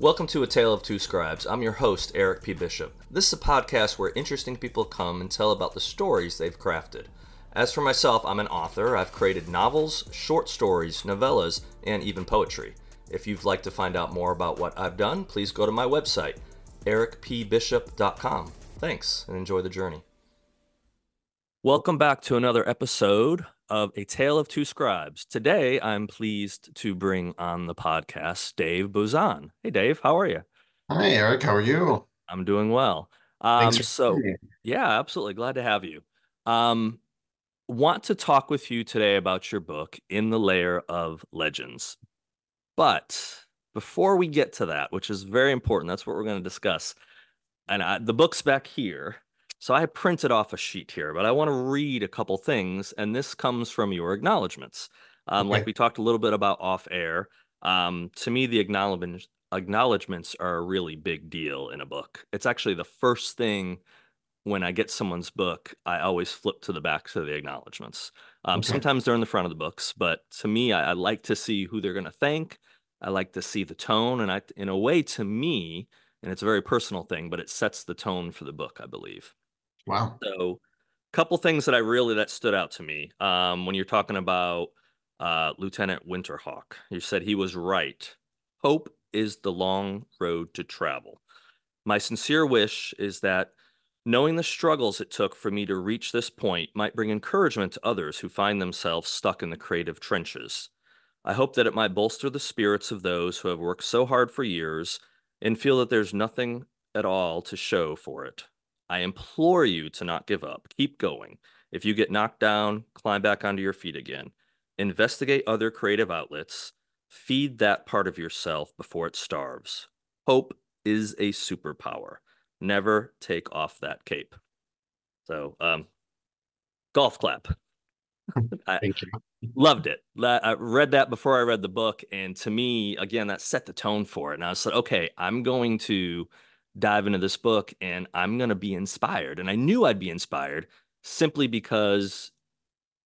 Welcome to A Tale of Two Scribes. I'm your host, Eric P. Bishop. This is a podcast where interesting people come and tell about the stories they've crafted. As for myself, I'm an author. I've created novels, short stories, novellas, and even poetry. If you'd like to find out more about what I've done, please go to my website, ericpbishop.com. Thanks and enjoy the journey. Welcome back to another episode of A Tale of Two Scribes. Today, I'm pleased to bring on the podcast Dave Buzan. Hey, Dave, how are you? Hi, Eric. How are you? I'm doing well. Um, so, yeah, absolutely glad to have you. Um, want to talk with you today about your book, In the Lair of Legends. But before we get to that, which is very important, that's what we're going to discuss. And I, the book's back here. So I printed off a sheet here, but I want to read a couple things, and this comes from your acknowledgments. Um, okay. Like we talked a little bit about off air. Um, to me, the acknowledgments acknowledgments are a really big deal in a book. It's actually the first thing when I get someone's book, I always flip to the back to the acknowledgments. Um, okay. Sometimes they're in the front of the books, but to me, I, I like to see who they're going to thank. I like to see the tone, and I, in a way, to me, and it's a very personal thing, but it sets the tone for the book, I believe. Wow. So, a couple things that I really that stood out to me um, when you're talking about uh, Lieutenant Winterhawk. You said he was right. Hope is the long road to travel. My sincere wish is that knowing the struggles it took for me to reach this point might bring encouragement to others who find themselves stuck in the creative trenches. I hope that it might bolster the spirits of those who have worked so hard for years and feel that there's nothing at all to show for it. I implore you to not give up. Keep going. If you get knocked down, climb back onto your feet again. Investigate other creative outlets. Feed that part of yourself before it starves. Hope is a superpower. Never take off that cape. So, um, golf clap. Thank you. Loved it. I read that before I read the book. And to me, again, that set the tone for it. And I said, okay, I'm going to dive into this book and I'm going to be inspired. And I knew I'd be inspired simply because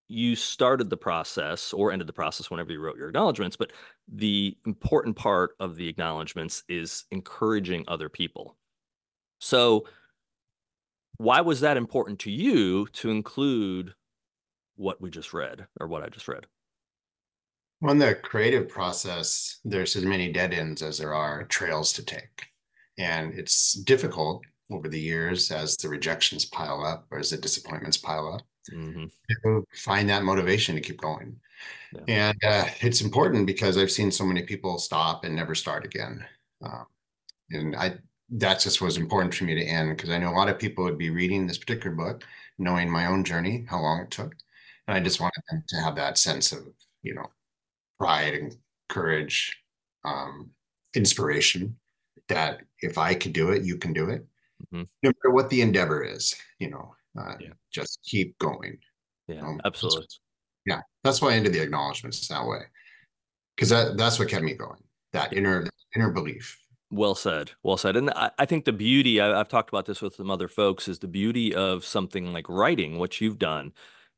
you started the process or ended the process whenever you wrote your acknowledgments. But the important part of the acknowledgments is encouraging other people. So, why was that important to you to include what we just read or what I just read? On the creative process, there's as many dead ends as there are trails to take. And it's difficult over the years as the rejections pile up or as the disappointments pile up mm-hmm. to find that motivation to keep going. Yeah. And uh, it's important because I've seen so many people stop and never start again. Um, and I that just was important for me to end because I know a lot of people would be reading this particular book, knowing my own journey, how long it took. And I just wanted them to have that sense of, you know, pride and courage, um, inspiration that if I could do it, you can do it. Mm-hmm. No matter what the endeavor is, you know, uh, yeah. just keep going. Yeah, um, absolutely. Yeah, that's why I ended the acknowledgments that way, because that that's what kept me going. That inner inner belief. Well said. Well said. And I, I think the beauty I, I've talked about this with some other folks is the beauty of something like writing, what you've done,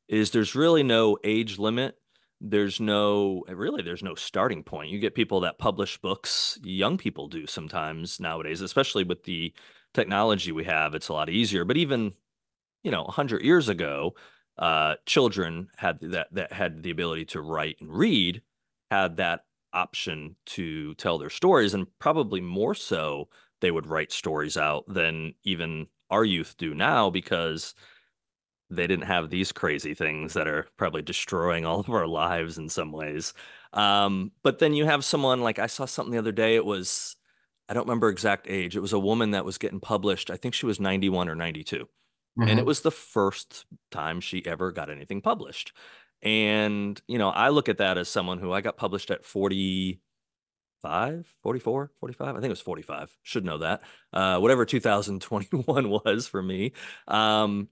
is there's really no age limit there's no really there's no starting point. You get people that publish books young people do sometimes nowadays especially with the technology we have it's a lot easier. But even you know 100 years ago uh, children had that that had the ability to write and read had that option to tell their stories and probably more so they would write stories out than even our youth do now because they didn't have these crazy things that are probably destroying all of our lives in some ways. Um, but then you have someone like I saw something the other day. It was, I don't remember exact age. It was a woman that was getting published. I think she was 91 or 92. Mm-hmm. And it mm-hmm. was the first time she ever got anything published. And, you know, I look at that as someone who I got published at 45, 44, 45. I think it was 45. Should know that. Uh, whatever 2021 was for me. Um,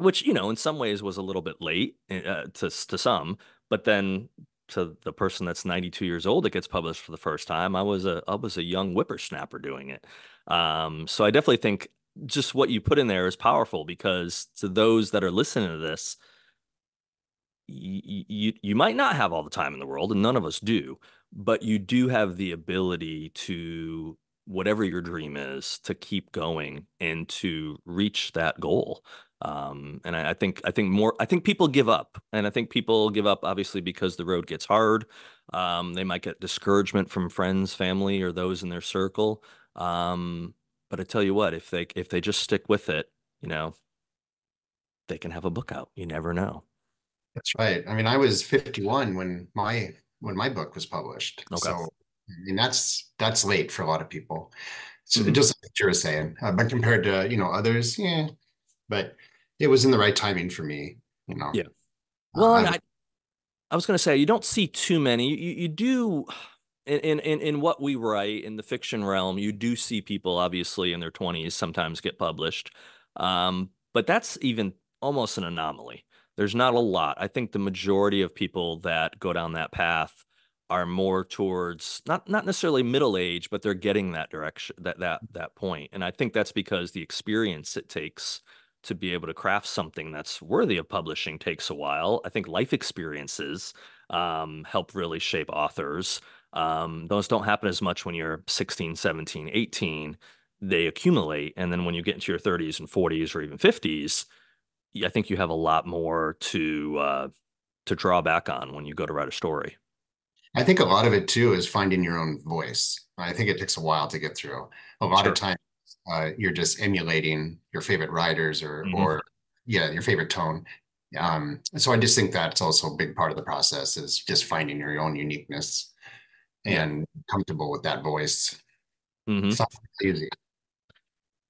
which you know in some ways was a little bit late eh, uh, to to some, but then to the person that's 92 years old that gets published for the first time, I was a I was a young whippersnapper doing it. Um, so I definitely think just what you put in there is powerful because to those that are listening to this, you, you you might not have all the time in the world, and none of us do, but you do have the ability to whatever your dream is to keep going and to reach that goal. Um, and I, I think I think more I think people give up, and I think people give up obviously because the road gets hard. Um, they might get discouragement from friends, family, or those in their circle. Um, but I tell you what, if they if they just stick with it, you know, they can have a book out. You never know. That's right. I mean, I was 51 when my when my book was published. Okay. So I mean that's that's late for a lot of people. So Mhm. just like you were saying, uh, but compared to you know others, yeah. But it was in the right timing for me, you know. Yeah. Uh, Well, I was- I, I was going to say you don't see too many. You, you do in, in in what we write in the fiction realm. You do see people obviously in their twenties sometimes get published, um, but that's even almost an anomaly. There's not a lot. I think the majority of people that go down that path are more towards not not necessarily middle age, but they're getting that direction that that that point. And I think that's because the experience it takes to be able to craft something that's worthy of publishing takes a while. I think life experiences um, help really shape authors. Um, those don't happen as much when you're 16, 17, 18. They accumulate. And then when you get into your 30s and 40s or even 50s, I think you have a lot more to uh, to draw back on when you go to write a story. I think a lot of it too is finding your own voice. I think it takes a while to get through. A lot Sure. of times uh, you're just emulating your favorite writers or Mhm. or yeah, your favorite tone. Um, so I just think that's also a big part of the process is just finding your own uniqueness Yeah. and comfortable with that voice. Mhm. It's not easy.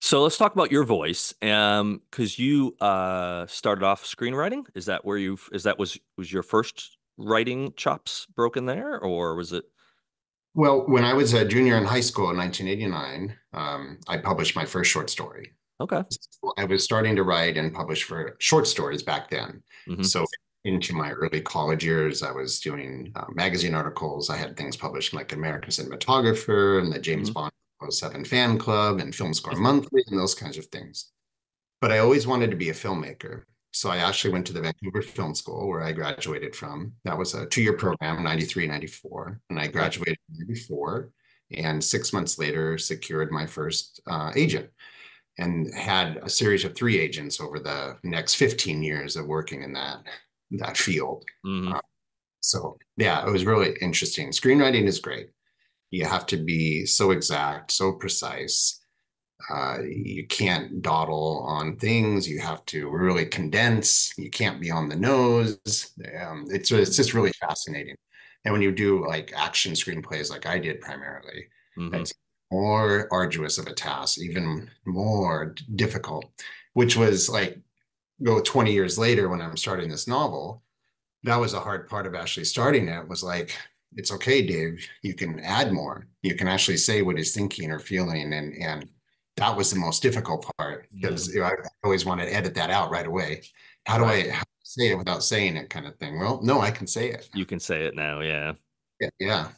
So let's talk about your voice, um, because you uh started off screenwriting. Is that where you? Is that was was your first writing chops broken there, or was it? Well, when I was a junior in high school in 1989, um, I published my first short story. Okay. I was starting to write and publish for short stories back then. Mhm. So into my early college years, I was doing uh, magazine articles. I had things published like American Cinematographer and the James Mhm. Bond 07 Fan Club and Film Score Monthly and those kinds of things. But I always wanted to be a filmmaker. So I actually went to the Vancouver Film School where I graduated from. That was a two-year program, 93, 94. And I graduated in 94 and six months later secured my first uh, agent and had a series of three agents over the next 15 years of working in that that field. Mhm. So yeah, it was really interesting. Screenwriting is great. You have to be so exact, so precise. Uh, you can't dawdle on things. You have to really condense. You can't be on the nose. Um, it's it's just really fascinating. And when you do like action screenplays, like I did primarily, Mhm. it's more arduous of a task, even more difficult, which was like go 20 years later when I'm starting this novel. That was a hard part of actually starting it was like, it's okay, Dave, you can add more. You can actually say what he's thinking or feeling. And and that was the most difficult part because you know, I always wanted to edit that out right away. How do Right. I how do say it without saying it kind of thing? Well, no, I can say it. You can say it now, yeah. Yeah, yeah.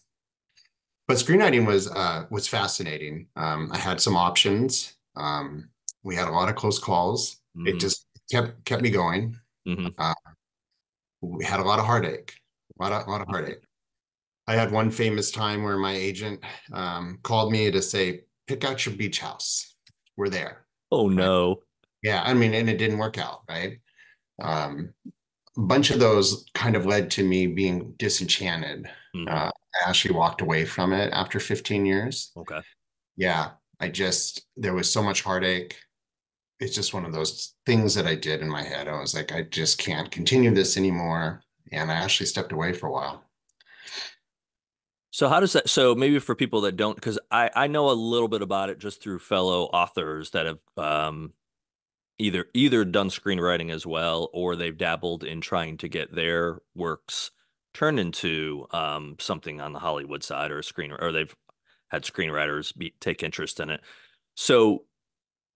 But screenwriting was uh was fascinating. Um, I had some options. Um, we had a lot of close calls. It Mhm. just kept kept me going. Mhm. We had a lot of heartache, a lot of, a lot of heartache. I had one famous time where my agent um, called me to say, "Pick out your beach house. We're there." Oh no. Yeah, I mean, and it didn't work out, right? Um, a bunch of those kind of led to me being disenchanted. Mhm. Uh, I actually walked away from it after 15 years. Okay. Yeah, I just there was so much heartache. It's just one of those things that I did in my head. I was like, I just can't continue this anymore, and I actually stepped away for a while. So how does that? So maybe for people that don't, because I I know a little bit about it just through fellow authors that have um either either done screenwriting as well or they've dabbled in trying to get their works turned into um something on the Hollywood side or a screen or they've had screenwriters be, take interest in it. So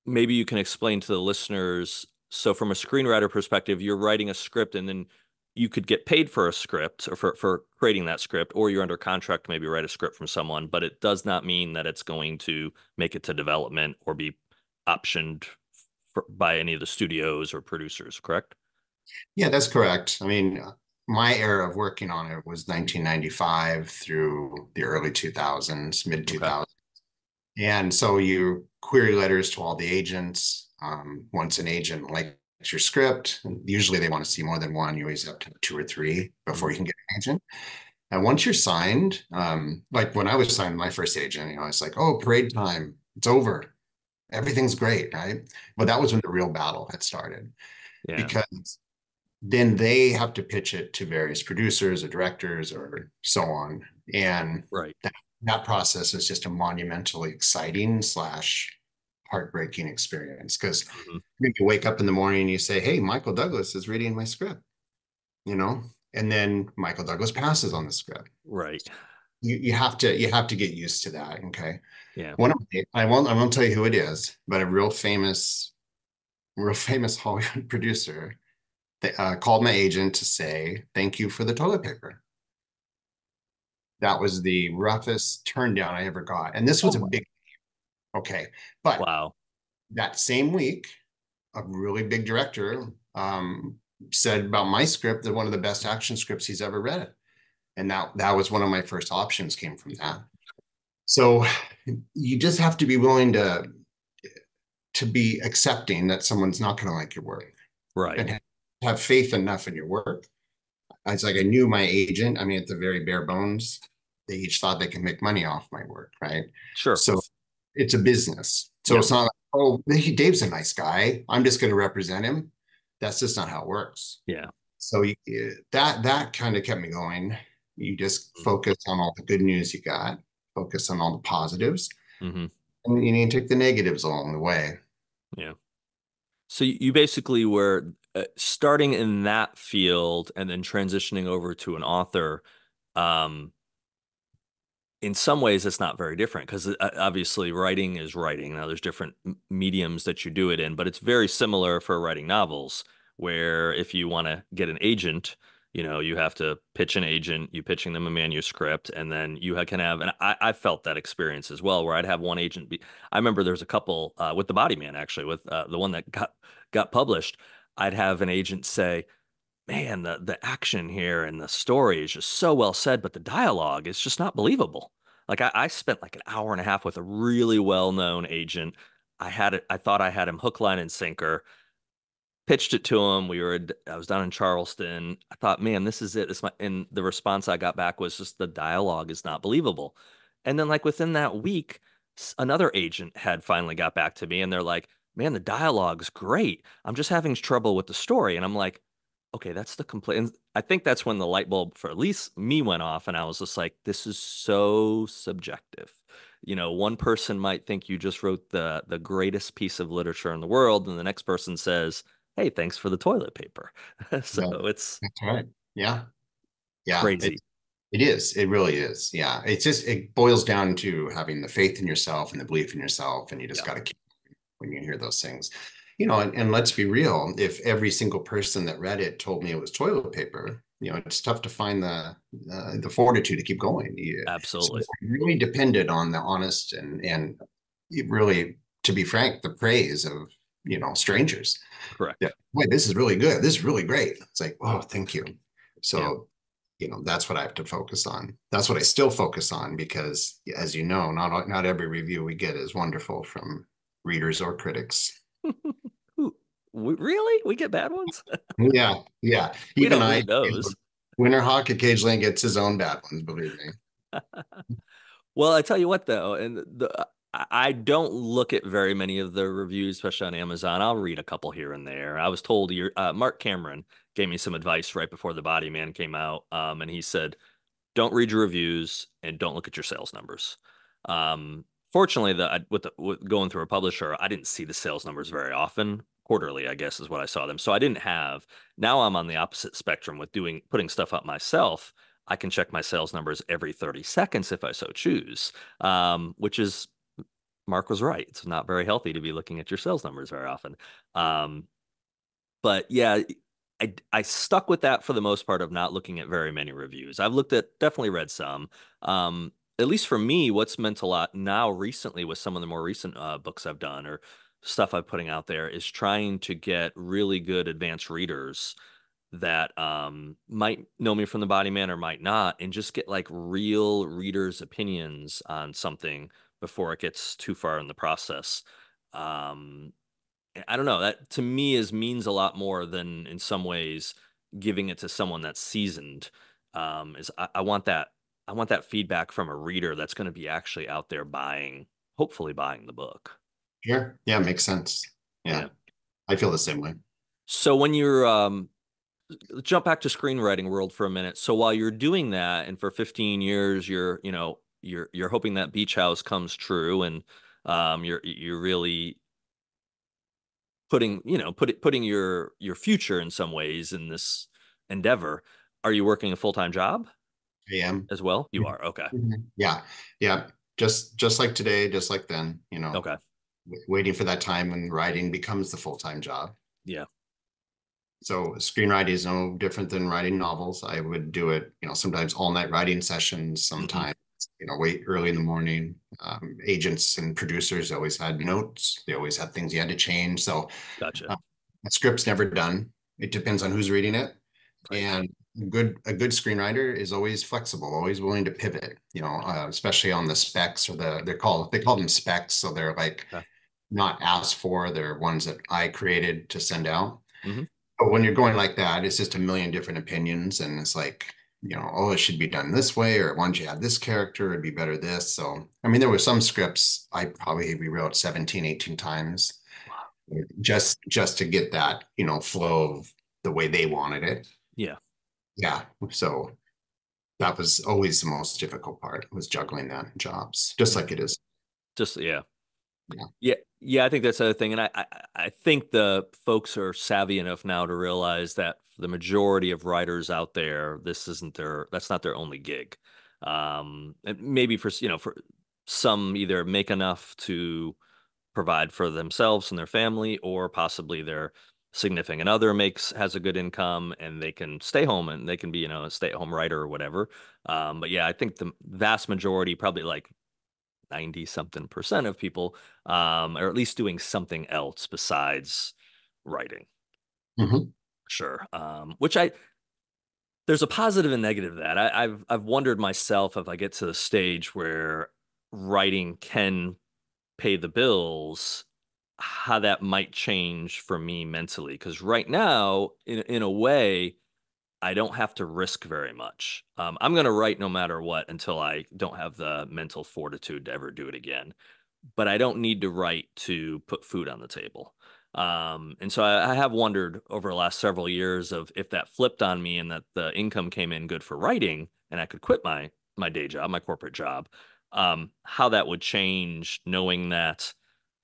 maybe you can explain to the listeners. So from a screenwriter perspective, you're writing a script and then you could get paid for a script or for, for creating that script, or you're under contract to maybe write a script from someone, but it does not mean that it's going to make it to development or be optioned for, by any of the studios or producers, correct? Yeah, that's correct. I mean, uh, my era of working on it was 1995 through the early 2000s, mid 2000s. And so you query letters to all the agents. Um, once an agent likes your script, usually they want to see more than one. You always have to have two or three before you can get an agent. And once you're signed, um, like when I was signed my first agent, you know, it's like, oh, parade time, it's over. Everything's great, right? But that was when the real battle had started. Yeah. Because then they have to pitch it to various producers or directors or so on. And right. that, that process is just a monumentally exciting slash heartbreaking experience because mm-hmm. you wake up in the morning and you say, Hey, Michael Douglas is reading my script, you know, and then Michael Douglas passes on the script. Right. You, you have to you have to get used to that. Okay. Yeah. One of my, I won't I won't tell you who it is, but a real famous, real famous Hollywood producer that uh, called my agent to say thank you for the toilet paper that was the roughest turn down I ever got. And this was oh, a big okay. But wow. That same week, a really big director um, said about my script that one of the best action scripts he's ever read. And that that was one of my first options came from that. So you just have to be willing to to be accepting that someone's not going to like your work. Right. And have faith enough in your work. It's like I knew my agent. I mean, at the very bare bones, they each thought they can make money off my work, right? Sure. So it's a business. So it's not like, oh, Dave's a nice guy. I'm just going to represent him. That's just not how it works. Yeah. So you, that that kind of kept me going. You just mm-hmm. focus on all the good news you got, focus on all the positives, mm-hmm. and you need to take the negatives along the way. Yeah. So you basically were uh, starting in that field and then transitioning over to an author. Um, in some ways it's not very different because uh, obviously writing is writing. Now there's different mediums that you do it in but it's very similar for writing novels where if you want to get an agent you know you have to pitch an agent you pitching them a manuscript and then you can have and i, I felt that experience as well where i'd have one agent be i remember there's a couple uh, with the body man actually with uh, the one that got got published i'd have an agent say man, the the action here and the story is just so well said, but the dialogue is just not believable. Like I, I spent like an hour and a half with a really well known agent. I had it. I thought I had him hook, line, and sinker. Pitched it to him. We were. I was down in Charleston. I thought, man, this is it. This my. And the response I got back was just the dialogue is not believable. And then like within that week, another agent had finally got back to me, and they're like, man, the dialogue's great. I'm just having trouble with the story. And I'm like, okay, that's the complaint. I think that's when the light bulb for at least me went off, and I was just like, this is so subjective. You know, one person might think you just wrote the the greatest piece of literature in the world, and the next person says, "Hey, thanks for the toilet paper." so yeah, it's that's right. Yeah, yeah, crazy. It, it is. It really is. Yeah, it's just it boils down to having the faith in yourself and the belief in yourself, and you just yeah. got to keep when you hear those things you know, and, and let's be real, if every single person that read it told me it was toilet paper, you know, it's tough to find the uh, the fortitude to keep going. Absolutely, so really depended on the honest and and really, to be frank, the praise of you know strangers. Correct. Yeah, boy, this is really good. This is really great. It's like, oh, thank you. So. Yeah. You know that's what I have to focus on. That's what I still focus on because, as you know, not not every review we get is wonderful from readers or critics. We, really? We get bad ones? yeah, yeah. we Even I those. Winterhawk occasionally gets his own bad ones, believe me. well, I tell you what though, and the I don't look at very many of the reviews, especially on Amazon. I'll read a couple here and there. I was told your uh, Marc Cameron gave me some advice right before the Body Man came out, um, and he said, "Don't read your reviews and don't look at your sales numbers." Um, fortunately, the with, the, with going through a publisher, I didn't see the sales numbers very often quarterly, I guess is what I saw them. So I didn't have. Now I'm on the opposite spectrum with doing putting stuff up myself. I can check my sales numbers every 30 seconds if I so choose, um, which is Marc was right. It's not very healthy to be looking at your sales numbers very often. Um, but yeah, I, I stuck with that for the most part of not looking at very many reviews. I've looked at definitely read some. Um, at least for me, what's meant a lot now recently with some of the more recent uh, books I've done or stuff I'm putting out there is trying to get really good advanced readers that um, might know me from the body man or might not and just get like real readers opinions on something before it gets too far in the process. Um, I don't know. That to me is means a lot more than in some ways giving it to someone that's seasoned. Um, is I, I want that I want that feedback from a reader that's going to be actually out there buying, hopefully buying the book. Sure. Yeah, makes sense. Yeah. yeah. I feel the same way. So when you're um jump back to screenwriting world for a minute. So while you're doing that and for 15 years you're, you know, you're you're hoping that beach house comes true and um you're you're really putting, you know, put it putting your your future in some ways in this endeavor. Are you working a full-time job? I am as well. You are okay. Mm-hmm. Yeah, yeah. Just just like today, just like then. You know. Okay. Waiting for that time when writing becomes the full time job. Yeah. So screenwriting is no different than writing novels. I would do it, you know, sometimes all night writing sessions, mm-hmm. sometimes, mm-hmm. you know, wait early in the morning. Um, agents and producers always had notes. They always had things you had to change. So gotcha. Uh, script's never done. It depends on who's reading it. Right. And a good a good screenwriter is always flexible, always willing to pivot. You know, uh, especially on the specs or the they're called they call them specs, so they're like okay. Not asked for. They're ones that I created to send out. Mm-hmm. But when you're going like that, it's just a million different opinions, and it's like you know, oh, it should be done this way, or once you have this character, it'd be better this. So, I mean, there were some scripts I probably rewrote 17, 18 times wow. just just to get that, you know, flow of the way they wanted it. Yeah yeah so that was always the most difficult part was juggling that jobs just like it is just yeah yeah. Yeah, i think that's the other thing and I, I i think the folks are savvy enough now to realize that the majority of writers out there this isn't their that's not their only gig. Um and maybe for you know for some either make enough to provide for themselves and their family or possibly they're significant other makes has a good income and they can stay home and they can be you know a stay-at-home writer or whatever. Um, but yeah i think the vast majority probably like 90 something percent of people um, are at least doing something else besides writing mm-hmm. sure um, which i there's a positive and negative that I, i've i've wondered myself if i get to the stage where writing can pay the bills how that might change for me mentally. Because right now, in in a way, I don't have to risk very much. Um, I'm going to write no matter what until I don't have the mental fortitude to ever do it again. But I don't need to write to put food on the table. Um, and so I, I, have wondered over the last several years of if that flipped on me and that the income came in good for writing and I could quit my my day job, my corporate job, um, how that would change knowing that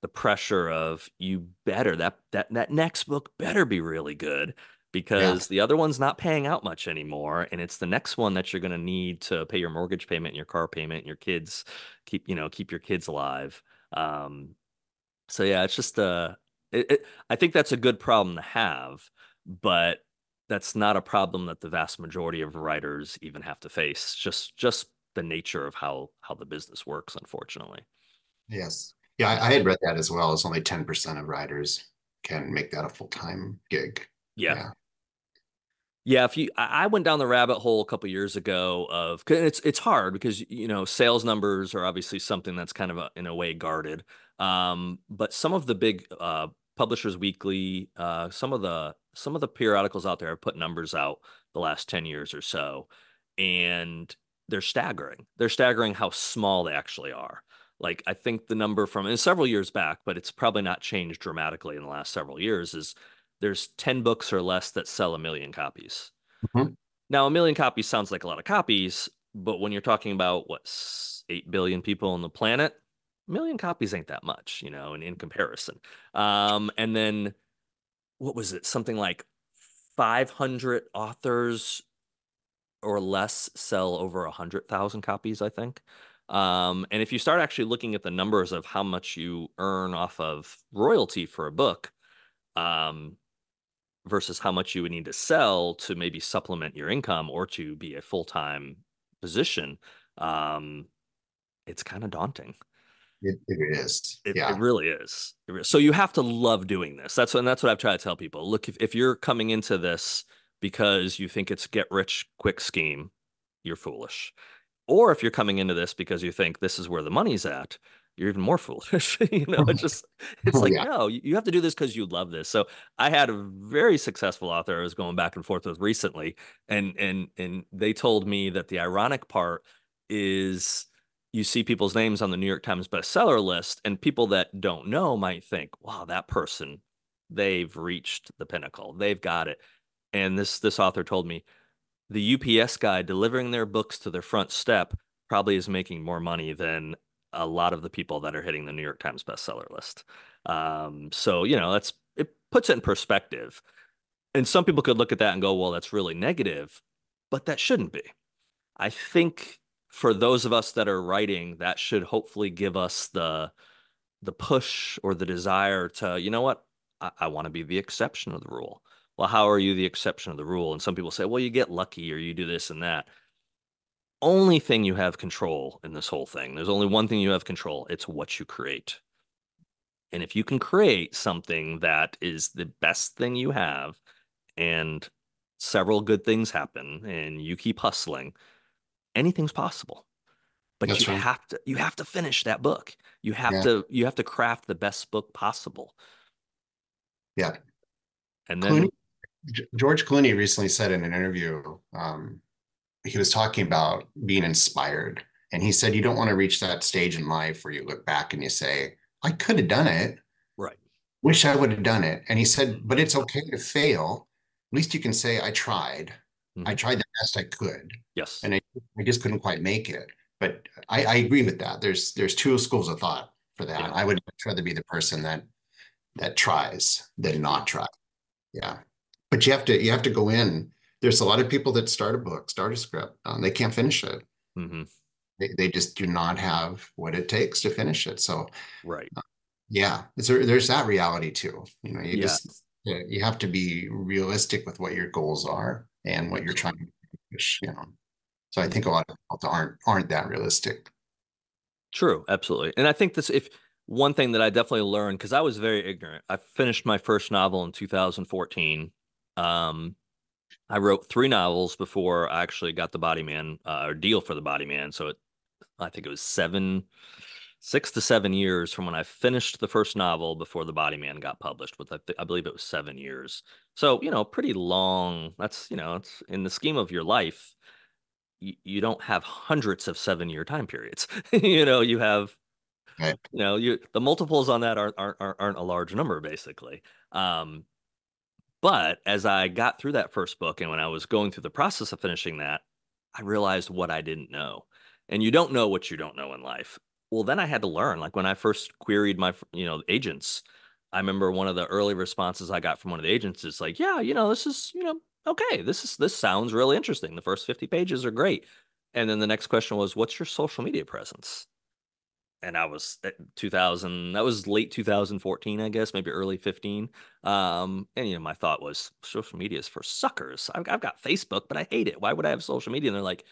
the pressure of you better that that that next book better be really good because yeah. the other one's not paying out much anymore and it's the next one that you're going to need to pay your mortgage payment and your car payment and your kids keep you know keep your kids alive um so yeah it's just uh it, it, i think that's a good problem to have but that's not a problem that the vast majority of writers even have to face just just the nature of how how the business works unfortunately yes yeah, I, I had read that as well. It's only 10% of writers can make that a full time gig. Yeah. yeah. Yeah, if you, I went down the rabbit hole a couple years ago of, and it's it's hard because you know sales numbers are obviously something that's kind of a, in a way guarded. Um, but some of the big uh, Publishers Weekly, uh, some of the some of the periodicals out there have put numbers out the last ten years or so, and they're staggering. They're staggering how small they actually are like I think the number from several years back, but it's probably not changed dramatically in the last several years, is there's 10 books or less that sell a million copies. Mm-hmm. Now, a million copies sounds like a lot of copies, but when you're talking about what 8 billion people on the planet, a million copies ain't that much, you know, in, in comparison. Um, and then what was it? Something like 500 authors or less sell over 100,000 copies, I think. Um, and if you start actually looking at the numbers of how much you earn off of royalty for a book, um, versus how much you would need to sell to maybe supplement your income or to be a full time position, um, it's kind of daunting. It, it is. It, yeah. it really is. So you have to love doing this. That's and that's what I've tried to tell people. Look, if, if you're coming into this because you think it's get rich quick scheme, you're foolish. Or if you're coming into this because you think this is where the money's at, you're even more foolish. you know, it's just it's oh, like yeah. no, you have to do this because you love this. So I had a very successful author I was going back and forth with recently, and and and they told me that the ironic part is you see people's names on the New York Times bestseller list, and people that don't know might think, wow, that person, they've reached the pinnacle. They've got it. And this this author told me the UPS guy delivering their books to their front step probably is making more money than a lot of the people that are hitting the New York Times bestseller list. Um, so you know, that's it puts it in perspective. And some people could look at that and go, well, that's really negative, but that shouldn't be. I think for those of us that are writing, that should hopefully give us the the push or the desire to, you know what, I, I want to be the exception of the rule. Well, how are you the exception of the rule? And some people say, well, you get lucky or you do this and that. Only thing you have control in this whole thing, there's only one thing you have control it's what you create. And if you can create something that is the best thing you have and several good things happen and you keep hustling, anything's possible but That's you right. have to you have to finish that book you have yeah. to you have to craft the best book possible yeah and then Clooney, george clooney recently said in an interview um, he was talking about being inspired and he said you don't want to reach that stage in life where you look back and you say i could have done it right wish i would have done it and he said but it's okay to fail at least you can say i tried Mm-hmm. I tried the best I could. Yes. And I, I just couldn't quite make it. But I, I agree with that. There's there's two schools of thought for that. Yeah. I would rather be the person that that tries than not try. Yeah. But you have to you have to go in. There's a lot of people that start a book, start a script, um, they can't finish it. Mm-hmm. They, they just do not have what it takes to finish it. So right. Uh, yeah, there, there's that reality too. You know, you yeah. just you have to be realistic with what your goals are and what you're trying to accomplish, you know. So I think a lot of people aren't aren't that realistic. True, absolutely. And I think this if one thing that I definitely learned because I was very ignorant. I finished my first novel in 2014. Um, I wrote three novels before I actually got the Body Man uh, or deal for the Body Man. So it, I think it was seven, six to seven years from when I finished the first novel before The Body Man got published. With I, th- I believe it was seven years. So you know, pretty long. That's you know, it's in the scheme of your life. You, you don't have hundreds of seven year time periods. you know, you have. You know, you the multiples on that aren't aren't aren't a large number basically. Um, but as I got through that first book and when I was going through the process of finishing that, I realized what I didn't know. And you don't know what you don't know in life. Well then i had to learn like when i first queried my you know agents i remember one of the early responses i got from one of the agents is like yeah you know this is you know okay. This is this sounds really interesting. The first 50 pages are great. And then the next question was what's your social media presence and i was at 2000 that was late 2014 i guess maybe early 15 um and you know my thought was social media is for suckers I've, I've got facebook but i hate it why would i have social media and they're like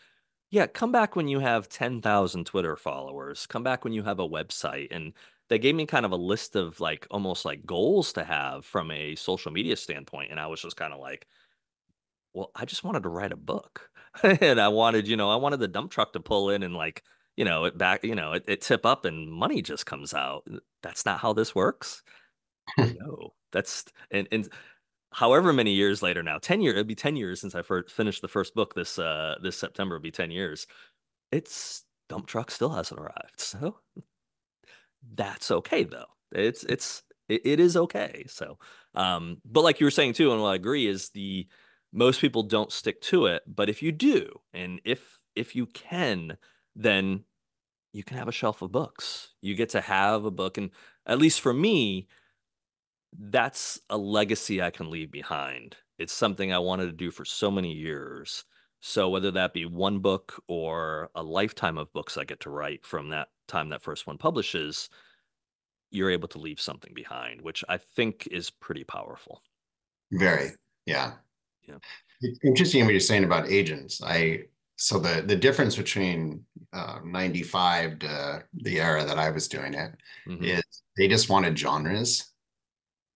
yeah, come back when you have 10,000 Twitter followers. Come back when you have a website. And they gave me kind of a list of like almost like goals to have from a social media standpoint. And I was just kind of like, well, I just wanted to write a book. and I wanted, you know, I wanted the dump truck to pull in and like, you know, it back, you know, it, it tip up and money just comes out. That's not how this works. no, that's and and however many years later now 10 years it'd be 10 years since i first finished the first book this uh this september would be 10 years it's dump truck still hasn't arrived so that's okay though it's it's it, it is okay so um but like you were saying too and what i agree is the most people don't stick to it but if you do and if if you can then you can have a shelf of books you get to have a book and at least for me that's a legacy I can leave behind. It's something I wanted to do for so many years. So whether that be one book or a lifetime of books I get to write from that time that first one publishes, you're able to leave something behind, which I think is pretty powerful. Very, yeah. Yeah. It's interesting what you're saying about agents. I so the the difference between uh, 95 to the era that I was doing it mm-hmm. is they just wanted genres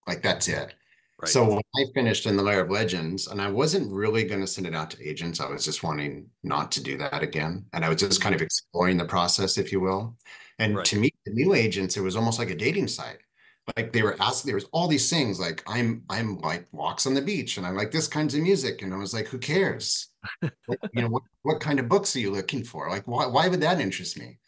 like that's it. Right. So when I finished in the Lair of Legends, and I wasn't really going to send it out to agents, I was just wanting not to do that again. And I was just kind of exploring the process, if you will. And Right. to me, the new agents, it was almost like a dating site. Like they were asking, there was all these things like I'm I'm like walks on the beach and I like this kinds of music. And I was like, who cares? Like, you know, what, what kind of books are you looking for? Like, why why would that interest me?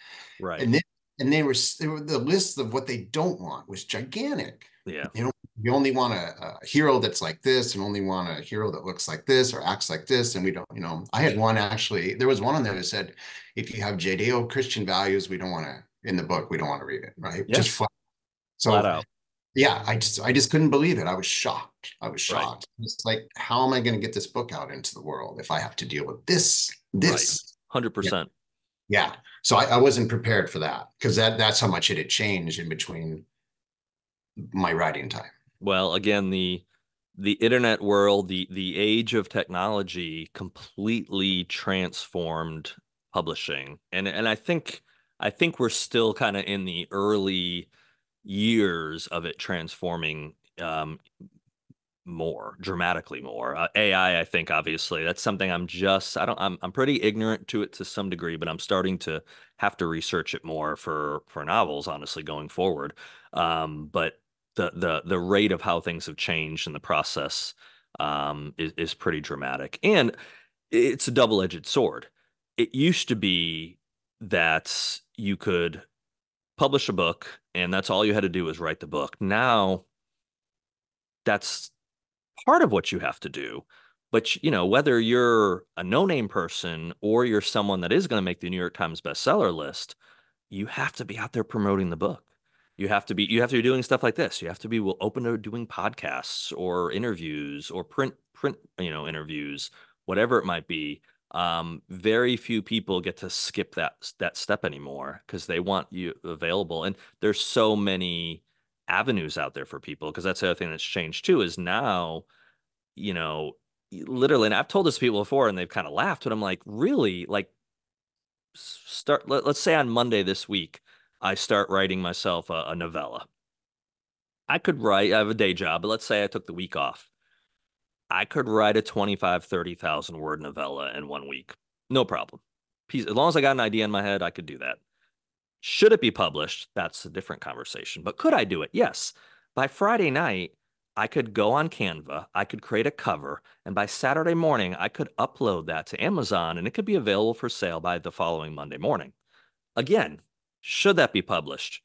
Right. And then and they were, they were the list of what they don't want was gigantic yeah. you know we only want a, a, hero that's like this and only want a hero that looks like this or acts like this and we don't you know i had one actually there was one on there that said if you have judeo-christian values we don't want to in the book we don't want to read it right Yeah. just flat. so Flat out. Yeah i just i just couldn't believe it. I was shocked. I was Right. shocked. It's like how am i going to get this book out into the world if i have to deal with this this? Hundred percent. yeah. So I, I wasn't prepared for that because that that's how much it had changed in between my writing time. Well, again, the the internet world, the the age of technology completely transformed publishing. And and I think I think we're still kind of in the early years of it transforming um more dramatically more uh, ai i think obviously that's something i'm just i don't I'm, I'm pretty ignorant to it to some degree but i'm starting to have to research it more for for novels honestly going forward. Um but the the the rate of how things have changed in the process um is, is pretty dramatic. And it's a double-edged sword. It used to be that you could publish a book and that's all you had to do was write the book now that's part of what you have to do. But you know, whether you're a no-name person or you're someone that is going to make the New York Times bestseller list, you have to be out there promoting the book. You have to be you have to be doing stuff like this. You have to be open to doing podcasts or interviews or print print you know interviews, whatever it might be. Um, very few people get to skip that that step anymore because they want you available. And there's so many avenues out there for people because that's the other thing that's changed too is now you know literally and i've told this to people before and they've kind of laughed but i'm like really like start let, us say on monday this week i start writing myself a, a novella i could write i have a day job but let's say i took the week off i could write a 25 30000 word novella in one week no problem as long as i got an idea in my head i could do that should it be published? That's a different conversation. But could I do it? Yes. By Friday night, I could go on Canva, I could create a cover, and by Saturday morning, I could upload that to Amazon and it could be available for sale by the following Monday morning. Again, should that be published?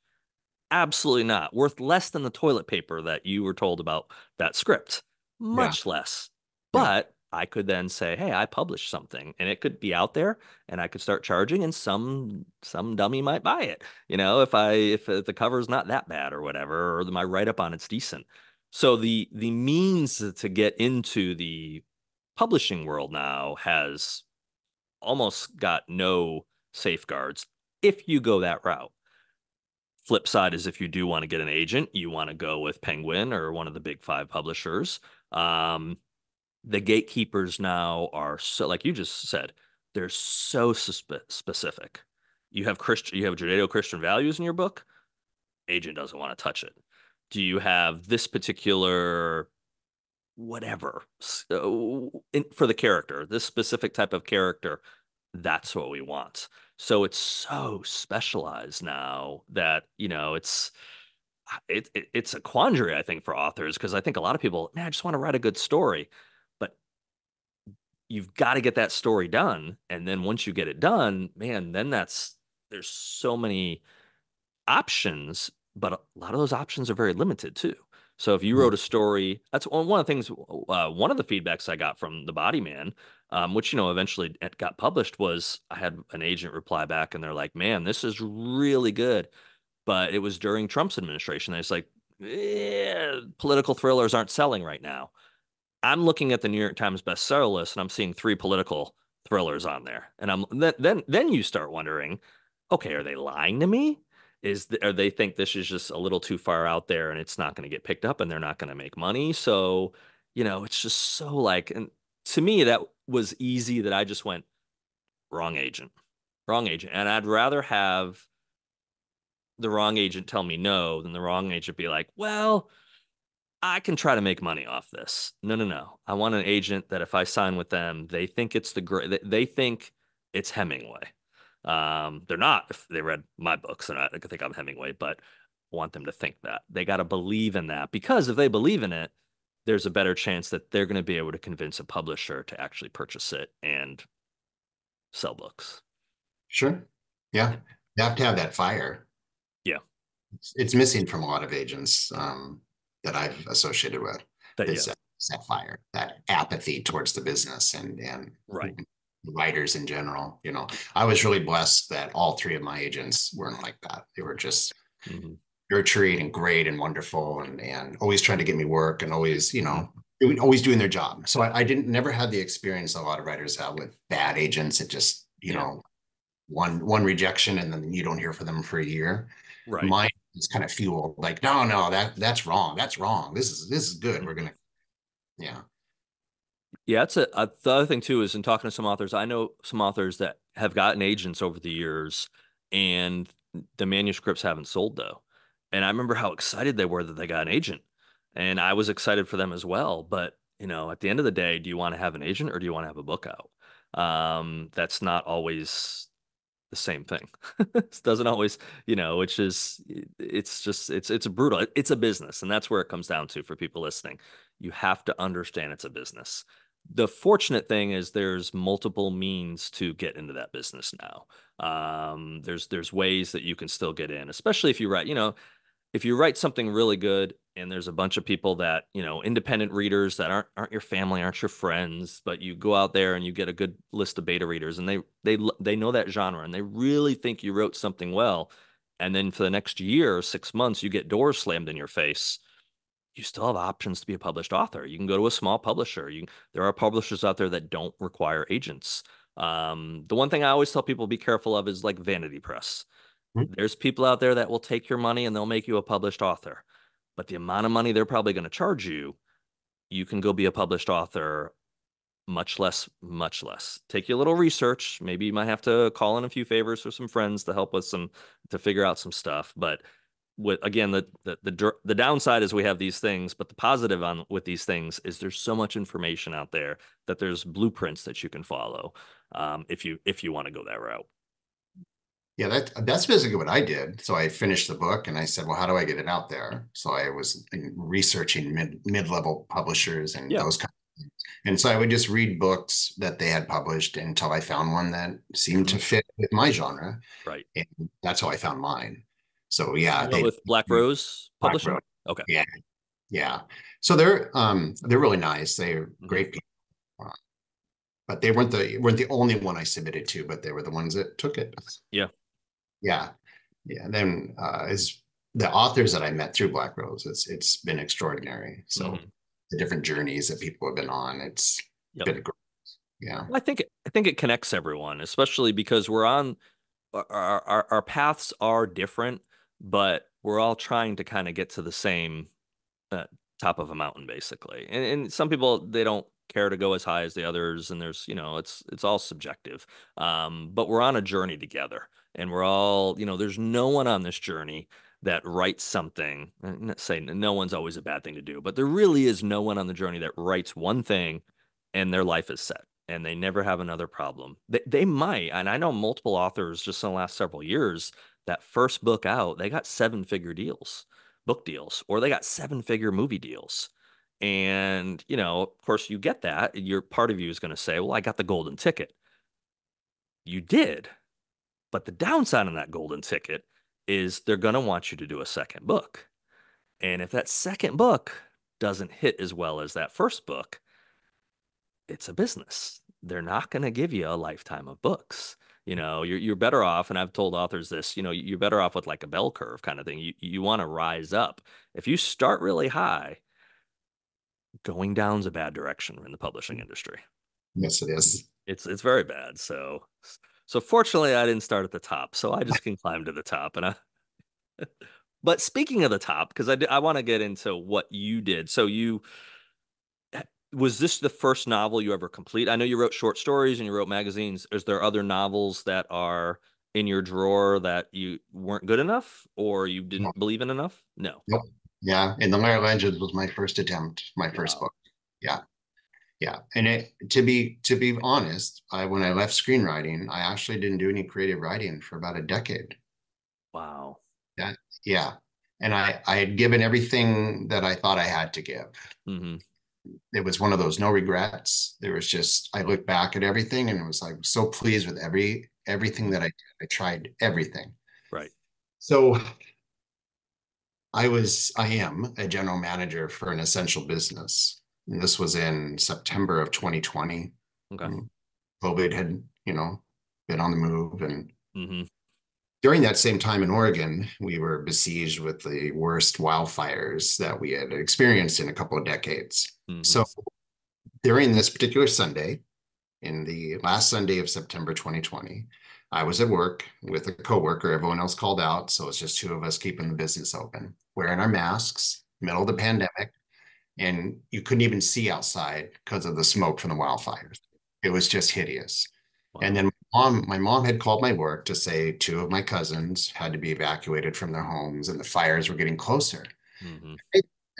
Absolutely not. Worth less than the toilet paper that you were told about that script. Much yeah. less. But I could then say, "Hey, I published something," and it could be out there, and I could start charging, and some some dummy might buy it. You know, if I if, the cover's not that bad or whatever, or my write up on it's decent. So the the means to get into the publishing world now has almost got no safeguards if you go that route. Flip side is if you do want to get an agent, you want to go with Penguin or one of the big five publishers. Um, the gatekeepers now are so like you just said they're so suspe- specific. You have christian you have judeo-christian values in your book. Agent doesn't want to touch it. Do you have this particular whatever so, in, for the character this specific type of character that's what we want. So it's so specialized now that you know it's it, it it's a quandary i think for authors because i think a lot of people man i just want to write a good story. But you've got to get that story done and then once you get it done man then that's there's so many options but a lot of those options are very limited too. So if you mm-hmm. wrote a story that's one of the things uh, one of the feedbacks i got from the body man um, which you know eventually got published was i had an agent reply back and they're like man this is really good but it was during trump's administration it's like eh, political thrillers aren't selling right now I'm looking at the New York Times bestseller list and I'm seeing three political thrillers on there. And I'm then then you start wondering, okay, are they lying to me? Is the, or they think this is just a little too far out there and it's not going to get picked up and they're not going to make money. So, you know, it's just so like and to me that was easy that I just went wrong agent. Wrong agent. And I'd rather have the wrong agent tell me no then the wrong agent be like, "Well, I can try to make money off this. No, no, no. I want an agent that if I sign with them, they think it's the great. They think it's Hemingway. Um, they're not. If they read my books, they're not. I think I'm Hemingway, but want them to think that they got to believe in that because if they believe in it, there's a better chance that they're going to be able to convince a publisher to actually purchase it and sell books. Sure. Yeah. You have to have that fire. It's, missing from a lot of agents um, that I've associated with. That, It's yeah. that, fire, that apathy towards the business and, and Right. writers in general. You know, I was really blessed that all three of my agents weren't like that. They were just Mhm. nurturing and great and wonderful and, and always trying to get me work and always, you know, doing- always doing their job. So I, I didn't never had the experience a lot of writers have with bad agents. It just, you Yeah. know, one one rejection and then you don't hear from them for a year. Right. Mine is kind of fueled like, no, no, that that's wrong. That's wrong. This is this is good. We're gonna, yeah. Yeah, that's a, uh the other thing too is in talking to some authors, I know some authors that have gotten agents over the years and the manuscripts haven't sold though. And I remember how excited they were that they got an agent. And I was excited for them as well. But, you know, at the end of the day, do you want to have an agent or do you want to have a book out? Um, that's not always the same thing. it doesn't always, you know, which is it's just it's it's a brutal it's a business and that's where it comes down to for people listening. You have to understand it's a business the fortunate thing is there's multiple means to get into that business now. Um, there's there's ways that you can still get in, especially if you write, you know, if you write something really good and there's a bunch of people that, you know, independent readers that aren't aren't your family, aren't your friends, but you go out there and you get a good list of beta readers and they they they know that genre and they really think you wrote something well. And then for the next year or 6 months you get doors slammed in your face you still have options to be a published author. You can go to a small publisher. You, there are publishers out there that don't require agents. Um, the one thing I always tell people be careful of is like Vanity Press. Mhm. There's people out there that will take your money and they'll make you a published author. But the amount of money they're probably going to charge you, you can go be a published author much less, much less. Take your little research. Maybe you might have to call in a few favors or some friends to help with some to figure out some stuff. But with again the, the the the downside is we have these things but the positive on with these things is there's so much information out there that there's blueprints that you can follow um, if you if you want to go that route Yeah, that that's basically what I did. So I finished the book and I said, well, how do I get it out there? So I was researching mid mid-level publishers and Yeah. those kinds. of things. And so I would just read books that they had published until I found one that seemed to fit with my genre. right And that's how I found mine. So yeah, You they with black rose Black publishing Rose. okay Yeah. Yeah. So they're um they're really nice. They're Mhm. great people. Uh, But they weren't the weren't the only one I submitted to, but they were the ones that took it. Yeah. Yeah. Yeah. And then uh is the authors that I met through Black Rose, it's it's been extraordinary. So Mhm. the different journeys that people have been on, it's Yep. been great. Yeah. Well, I think I think it connects everyone, especially because we're on our our, our paths are different, but we're all trying to kind of get to the same uh, top of a mountain, basically. And, and some people they don't care to go as high as the others, and there's you know it's it's all subjective. Um, but we're on a journey together, and we're all you know there's no one on this journey that writes something. Saying no one's always a bad thing to do, but there really is no one on the journey that writes one thing and their life is set and they never have another problem. They, they might, and I know multiple authors just in the last several years that first book out, they got seven figure deals, book deals, or they got seven figure movie deals. And, you know, of course, you get that. Your part of you is going to say, well, I got the golden ticket. You did. But the downside on that golden ticket is they're going to want you to do a second book. And if that second book doesn't hit as well as that first book, it's a business. They're not going to give you a lifetime of books. You know, you're you're better off, and I've told authors this. You know, you're better off with like a bell curve kind of thing. You you want to rise up. If you start really high, going down's a bad direction in the publishing mm. industry. Yes, it is. It's it's very bad. So so fortunately, I didn't start at the top, so I just can climb to the top. And I, but speaking of the top, because I I want to get into what you did. So you was this the first novel you ever complete? I know you wrote short stories and you wrote magazines. Is there other novels that are in your drawer that you weren't good enough or you didn't believe in enough? No. Nope. Yeah, and the Lair Legends was my first attempt, my first Wow. book. Yeah, yeah. And it to be to be honest, I when I left screenwriting, I actually didn't do any creative writing for about a decade. Wow. That yeah. And I I had given everything that I thought I had to give. hmm It was one of those no regrets. There was just I looked back at everything and it was like so pleased with every everything that I did. I tried everything. Right. So I was, I am a general manager for an essential business. And this was in September of 2020. Okay. COVID had, you know, been on the move. And hmm during that same time in Oregon, we were besieged with the worst wildfires that we had experienced in a couple of decades. hmm So during this particular Sunday, in the last Sunday of September 2020, I was at work with a coworker. Everyone else called out, so it's just two of us keeping the business open, wearing our masks, middle of the pandemic, and you couldn't even see outside because of the smoke from the wildfires. It was just hideous. Wow. And then my mom, my mom had called my work to say two of my cousins had to be evacuated from their homes and the fires were getting closer. hmm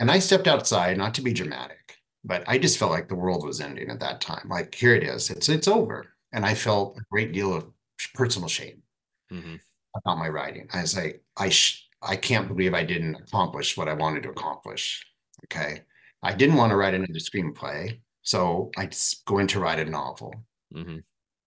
And I stepped outside, not to be dramatic, but I just felt like the world was ending at that time. Like, here it is, it's it's over. And I felt a great deal of personal shame hmm about my writing. I was like, I sh- I can't believe I didn't accomplish what I wanted to accomplish. Okay. I didn't want to write another screenplay. So I just going to write a novel. hmm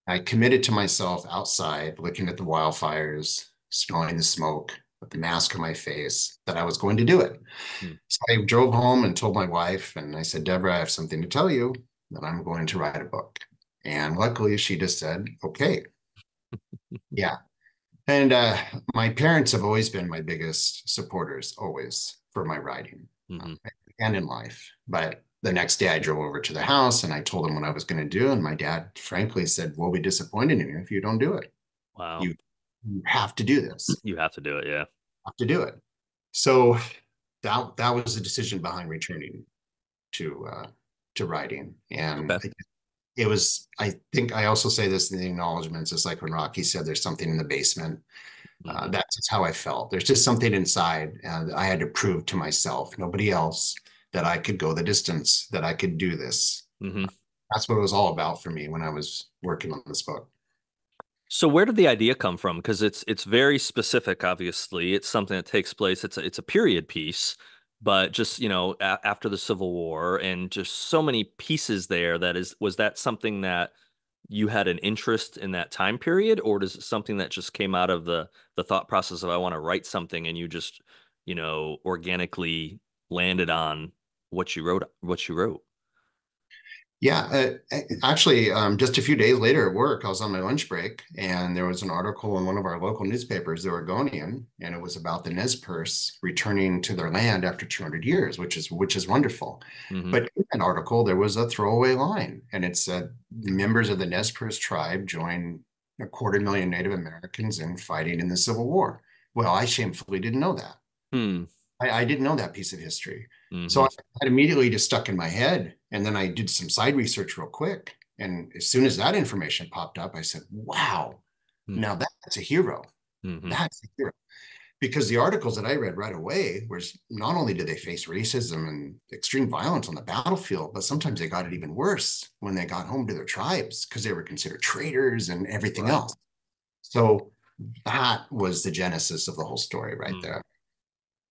I committed to myself outside, looking at the wildfires, smelling the smoke, with the mask on my face, that I was going to do it. Hmm. So I drove home and told my wife, and I said, Deborah, I have something to tell you that I'm going to write a book. And luckily, she just said, okay. yeah. And uh, my parents have always been my biggest supporters, always for my writing hmm and in life. But the next day I drove over to the house and I told him what I was going to do. And my dad frankly said, We'll be disappointed in you if you don't do it. Wow. You you have to do this. You have to do it. Yeah. have to do it. So that that was the decision behind returning to uh to writing. And Okay. it, was I think I also say this in the acknowledgments. It's like when Rocky said there's something in the basement. Uh, Mhm. that's just how I felt. There's just something inside, and I had to prove to myself, nobody else, that I could go the distance, that I could do this. Mhm. That's what it was all about for me when I was working on this book. So where did the idea come from? Because it's it's very specific. Obviously, it's something that takes place. It's a, it's a period piece, but just you know a- after the Civil War, and just so many pieces there. That is, was that something that you had an interest in that time period, or is it something that just came out of the the thought process of I want to write something, and you just you know organically landed on what you wrote what you wrote? Yeah, uh, actually, um, just a few days later at work, I was on my lunch break, and there was an article in one of our local newspapers, the Oregonian, and it was about the Nez Perce returning to their land after 200 years, which is which is wonderful. Mhm. But in that article, there was a throwaway line, and it said members of the Nez Perce tribe joined a quarter million Native Americans in fighting in the Civil War. Well, I shamefully didn't know that. Hmm. I, I didn't know that piece of history. Mhm. So I, that immediately just stuck in my head. And then I did some side research real quick. And as soon as that information popped up, I said, wow, Hmm. now that's a hero. Mhm. That's a hero. Because the articles that I read right away was not only did they face racism and extreme violence on the battlefield, but sometimes they got it even worse when they got home to their tribes because they were considered traitors and everything Right. else. So that was the genesis of the whole story right Hmm. there.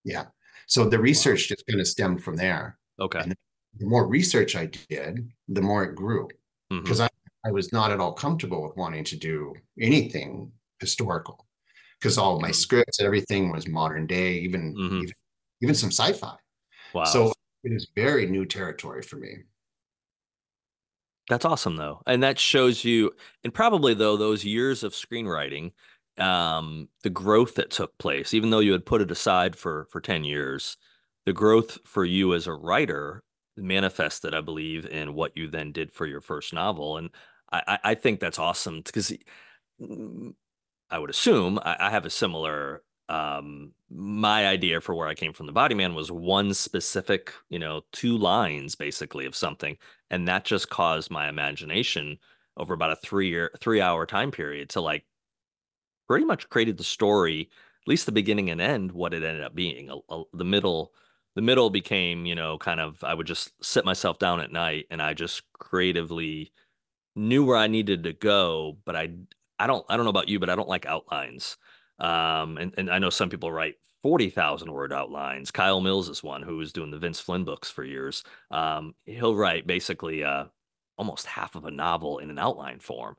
Yeah. So the research just kind of stemmed from there. Okay. And the more research I did, the more it grew because I, I was not at all comfortable with wanting to do anything historical because all my Mhm. scripts, everything was modern day, even, Mhm. even, even some sci-fi. Wow. So it is very new territory for me. That's awesome though. And that shows you and probably though those years of screenwriting, um, the growth that took place, even though you had put it aside for for 10 years, the growth for you as a writer manifested, I believe, in what you then did for your first novel. And I, I, think that's awesome because I would assume I, I have a similar um my idea for where I came from the body man was one specific, you know, two lines basically of something and that just caused my imagination over about a three year three hour time period to like pretty much created the story at least the beginning and end what it ended up being a, a- the middle the middle became, you know, kind of I would just sit myself down at night and I just creatively knew where I needed to go, but I I don't I don't know about you, but I don't like outlines. Um, and, and I know some people write 40,000 word outlines. Kyle Mills is one who was doing the Vince Flynn books for years. Um, he'll write basically uh, almost half of a novel in an outline form.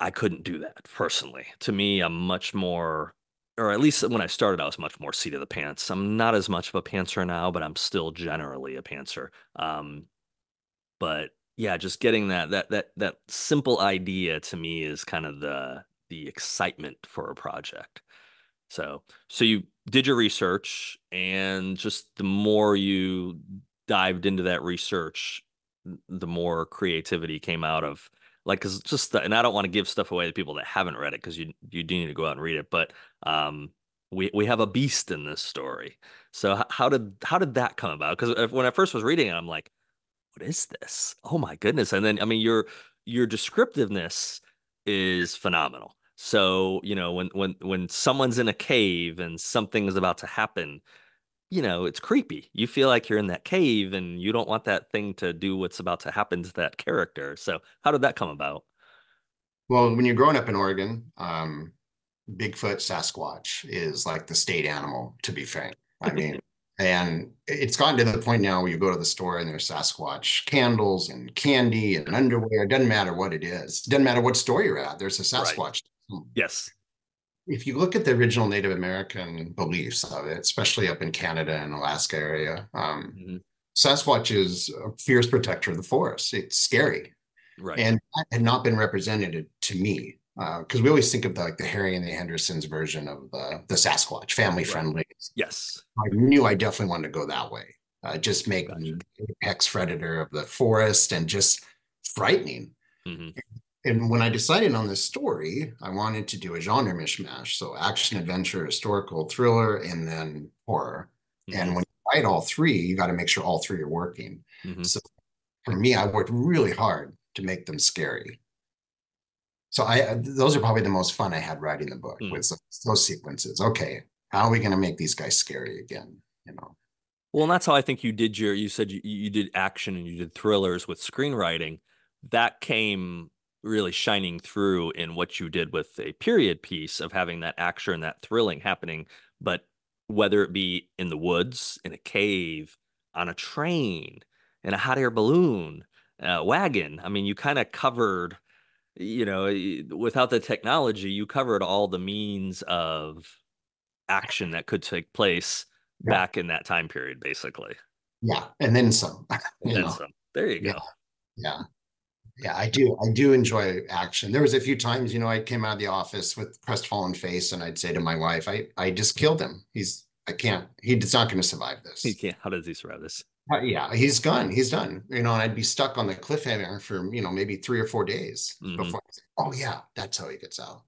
I couldn't do that personally. To me, I'm much more, or at least when I started, I was much more seat of the pants. I'm not as much of a pantser now, but I'm still generally a pantser. Um, but yeah, just getting that that that that simple idea to me is kind of the the excitement for a project. So so you did your research and just the more you dived into that research, the more creativity came out of like because just the, and I don't want to give stuff away to people that haven't read it because you you do need to go out and read it, but um we we have a beast in this story. So how did how did that come about? Because when I first was reading it, I'm like, what is this? Oh my goodness. And then I mean your your descriptiveness is phenomenal. So, you know, when when when someone's in a cave and something is about to happen, you know, it's creepy. You feel like you're in that cave and you don't want that thing to do what's about to happen to that character. So, how did that come about? Well, when you're growing up in Oregon, um, Bigfoot, Sasquatch is like the state animal, to be frank. I mean, and it's gotten to the point now where you go to the store and there's Sasquatch candles and candy and underwear. It doesn't matter what it is. It doesn't matter what store you're at. There's a Sasquatch. Right. Yes. If you look at the original Native American beliefs of it, especially up in Canada and Alaska area, um, mm-hmm. Sasquatch is a fierce protector of the forest. It's scary. Right. And that had not been represented to me because uh, we always think of the, like the Harry and the Hendersons version of the the Sasquatch, family friendly. Yes, I knew I definitely wanted to go that way. Uh, just make gotcha. the apex predator of the forest and just frightening. Mm-hmm. And when I decided on this story, I wanted to do a genre mishmash, so action, adventure, historical, thriller, and then horror. Mm-hmm. And when you write all three, you got to make sure all three are working. Mm-hmm. So for me, I worked really hard to make them scary so I those are probably the most fun I had writing the book mm. with those sequences. Okay, how are we going to make these guys scary again? You know. Well, and that's how I think you did your. You said you, you did action and you did thrillers with screenwriting. That came really shining through in what you did with a period piece of having that action, and that thrilling happening. But whether it be in the woods, in a cave, on a train, in a hot air balloon, a wagon. I mean, you kind of covered you know, without the technology, you covered all the means of action that could take place yeah. back in that time period, basically. Yeah, and then some. and then some. There you go. Yeah. yeah. Yeah, I do. I do enjoy action. There was a few times, you know, I came out of the office with crestfallen face, and I'd say to my wife, "I, I just killed him. He's, I can't. He's not going to survive this. He can't. How does he survive this? Uh, yeah, he's gone. He's done. You know, and I'd be stuck on the cliffhanger for you know maybe three or four days mm-hmm. before. Say, oh yeah, that's how he gets out.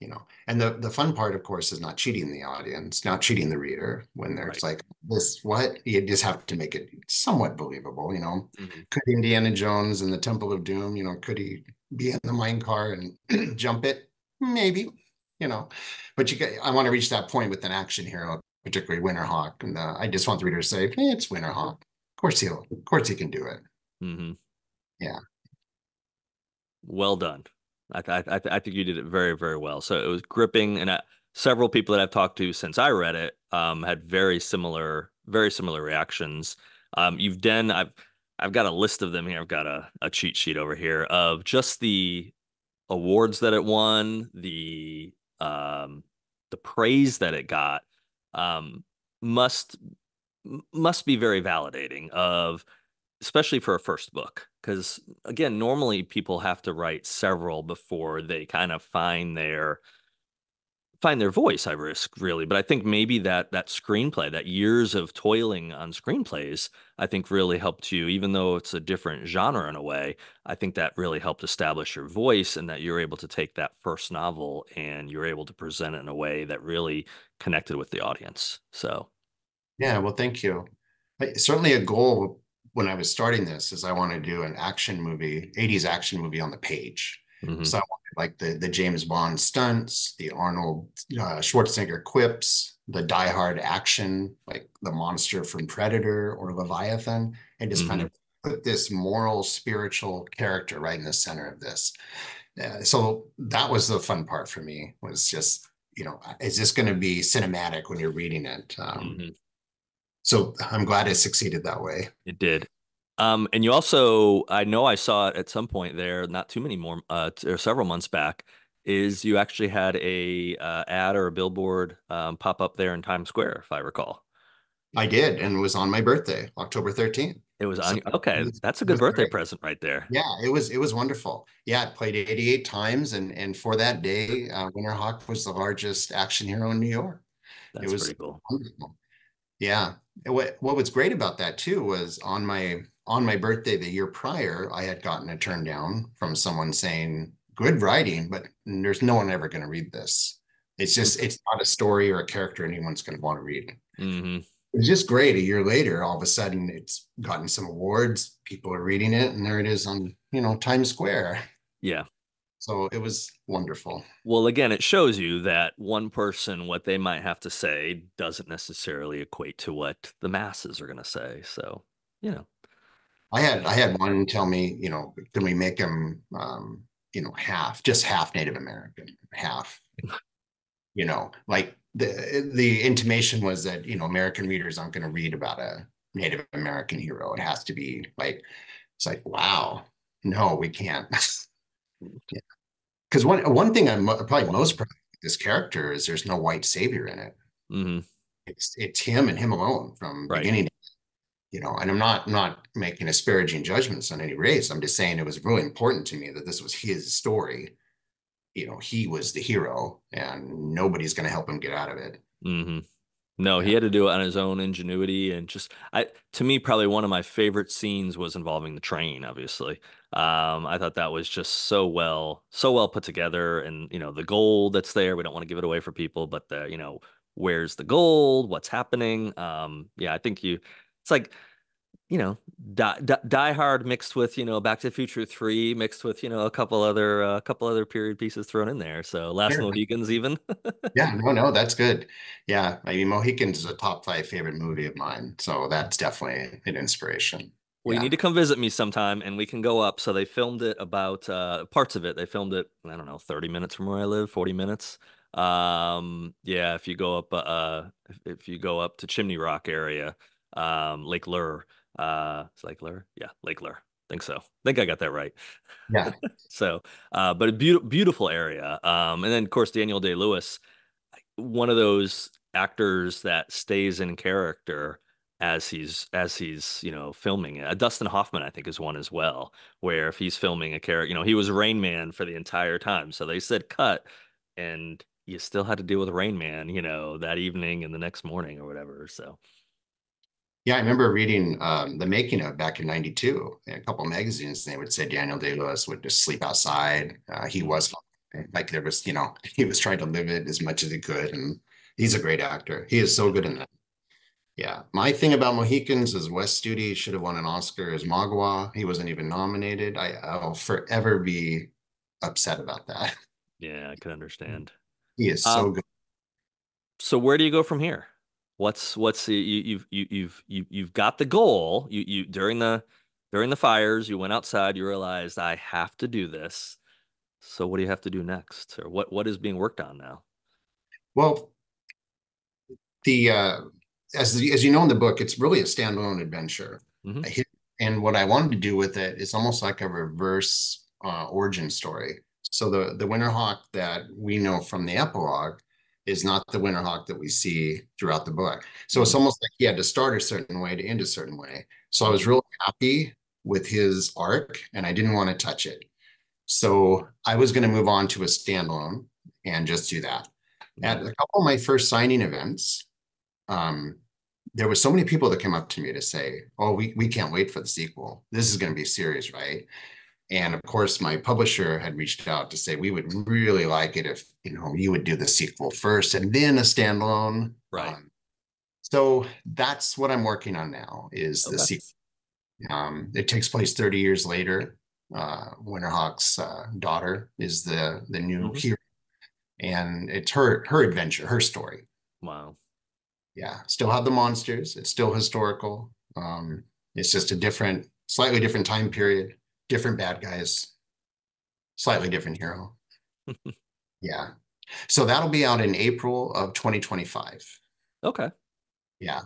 You know, and the the fun part, of course, is not cheating the audience, not cheating the reader when there's right. like this. What you just have to make it somewhat believable. You know, mm-hmm. could Indiana Jones in the Temple of Doom? You know, could he be in the mine car and jump it? Maybe. You know, but you get. I want to reach that point with an action hero particularly Winterhawk. And uh, I just want the reader to say, hey, it's Winterhawk. Of course he'll, of course he can do it. Mm-hmm. Yeah. Well done. I, I, I think you did it very, very well. So it was gripping, and I, several people that I've talked to since I read it um, had very similar, very similar reactions. Um, you've done. I've I've got a list of them here. I've got a, a cheat sheet over here of just the awards that it won, the um, the praise that it got, um, must must be very validating of especially for a first book because again normally people have to write several before they kind of find their find their voice i risk really but i think maybe that that screenplay that years of toiling on screenplays i think really helped you even though it's a different genre in a way i think that really helped establish your voice and that you're able to take that first novel and you're able to present it in a way that really connected with the audience so. Yeah well thank you. Certainly a goal when i was starting this is i want to do an action movie 80s action movie on the page mm-hmm. so I wanted like the the James Bond stunts, the Arnold uh, Schwarzenegger quips, the diehard action, like the monster from Predator or Leviathan, and just mm-hmm. kind of put this moral, spiritual character right in the center of this. Uh, so that was the fun part for me was just you know is this going to be cinematic when you're reading it um, mm-hmm. So i'm glad it succeeded that way it did um, and you also i know i saw it at some point there not too many more uh, or several months back is you actually had a uh, ad or a billboard um, pop up there in times square if i recall i did and it was on my birthday october 13th it was on. okay, that's a good birthday great. present right there. Yeah, it was. It was wonderful. Yeah, it played 88 times, and and for that day, uh, Winterhawk was the largest action hero in New York. That's it was pretty cool. Wonderful. Yeah. What what was great about that too was on my on my birthday the year prior, I had gotten a turn down from someone saying, "Good writing, but there's no one ever going to read this. It's just it's not a story or a character anyone's going to want to read." Mm-hmm it's just great. A year later, all of a sudden, it's gotten some awards. People are reading it, and there it is on you know Times Square. Yeah. So it was wonderful. Well, again, it shows you that one person, what they might have to say, doesn't necessarily equate to what the masses are going to say. So, you know, I had I had one tell me, you know, can we make him, um, you know, half, just half Native American, half, you know, like the the intimation was that you know American readers aren't going to read about a Native American hero. It has to be like it's like wow, no, we can't. Because one one thing I'm probably most proud of this character is there's no white savior in it. Mm-hmm. It's it's him and him alone from right. beginning. You know, and I'm not not making disparaging judgments on any race. I'm just saying it was really important to me that this was his story you know he was the hero and nobody's going to help him get out of it mm-hmm. No he had to do it on his own ingenuity and just i to me probably one of my favorite scenes was involving the train obviously. Um, i thought that was just so well so well put together and you know the gold that's there we don't want to give it away for people but the you know where's the gold? What's happening? Um, yeah i think you it's like you know, die, die, die, Hard mixed with you know Back to the Future Three mixed with you know a couple other a uh, couple other period pieces thrown in there. So Last sure. Mohicans even. yeah, no, no, that's good. Yeah, I mean Mohicans is a top five favorite movie of mine, so that's definitely an inspiration. Well, yeah. you need to come visit me sometime, and we can go up. So they filmed it about uh, parts of it. They filmed it, I don't know, thirty minutes from where I live, forty minutes. Um, yeah, if you go up, uh, if, you go up to Chimney Rock area, um, Lake Lure uh, Lure. Yeah, Lake Lure. Think so. Think I got that right. Yeah. so, uh, but a beautiful, beautiful area. Um, and then of course Daniel Day Lewis, one of those actors that stays in character as he's as he's you know filming it. Uh, Dustin Hoffman, I think, is one as well. Where if he's filming a character, you know, he was Rain Man for the entire time. So they said cut, and you still had to deal with Rain Man, you know, that evening and the next morning or whatever. So yeah, I remember reading um, the making of back in '92. A couple magazines, they would say Daniel Day Lewis would just sleep outside. Uh, he was like there was, you know, he was trying to live it as much as he could, and he's a great actor. He is so good in that. Yeah, my thing about Mohicans is Wes Studi should have won an Oscar as Magua. He wasn't even nominated. I, I'll forever be upset about that. Yeah, I can understand. He is so um, good. So where do you go from here? What's what's the, you, you've you, you've you, you've got the goal. You you during the during the fires you went outside you realized i have to do this. So what do you have to do next? Or what what is being worked on now? Well the uh as the, as you know in the book it's really a standalone adventure. Mm-hmm. and what i wanted to do with it is almost like a reverse uh, origin story. So the the winterhawk that we know from the epilogue is not the Winterhawk that we see throughout the book. So it's almost like he had to start a certain way to end a certain way. So I was really happy with his arc and I didn't want to touch it. So I was going to move on to a standalone and just do that. At a couple of my first signing events, um, there were so many people that came up to me to say, "Oh, we we can't wait for the sequel. This is going to be serious, right?" And of course, my publisher had reached out to say we would really like it if you know you would do the sequel first and then a standalone. Right. Um, so that's what I'm working on now is okay. the sequel. Um, it takes place 30 years later. Uh, Winterhawk's uh, daughter is the the new mm-hmm. hero, and it's her her adventure, her story. Wow. Yeah, still have the monsters. It's still historical. Um, it's just a different, slightly different time period, different bad guys, slightly different hero. yeah. So that'll be out in April of 2025. Okay. Yeah.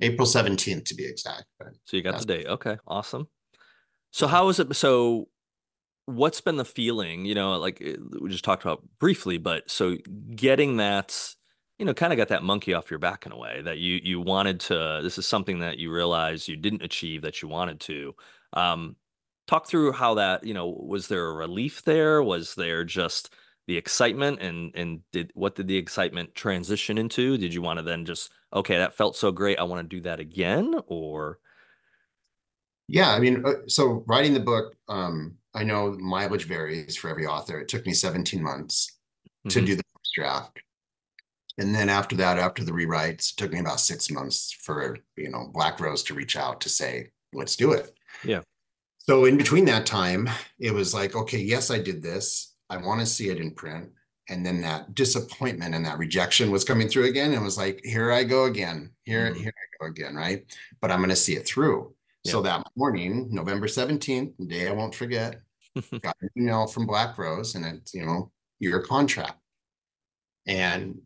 April 17th to be exact. But so you got the date. Okay. Awesome. So how is it? So what's been the feeling, you know, like eh, we just talked about briefly, but so getting that, you know, kind of got that monkey off your back in a way that you, you wanted to, this is something that you realized you didn't achieve that you wanted to. Um, talk through how that, you know, was there a relief there? Was there just, the excitement and and did what did the excitement transition into? Did you want to then just okay that felt so great i want to do that again or? Yeah i mean uh, so writing the book um i know mileage varies for every author. It took me 17 months mm-hmm. to do the first draft. And then after that after the rewrites it took me about six months for you know black rose to reach out to say let's do it. Yeah so in between that time it was like okay yes i did this I want to see it in print. And then that disappointment and that rejection was coming through again. And was like, here I go again. Here, mm-hmm. here I go again. Right. But I'm going to see it through. Yeah. So that morning, November 17th, day I won't forget, got an email from Black Rose and it's, you know, your contract. And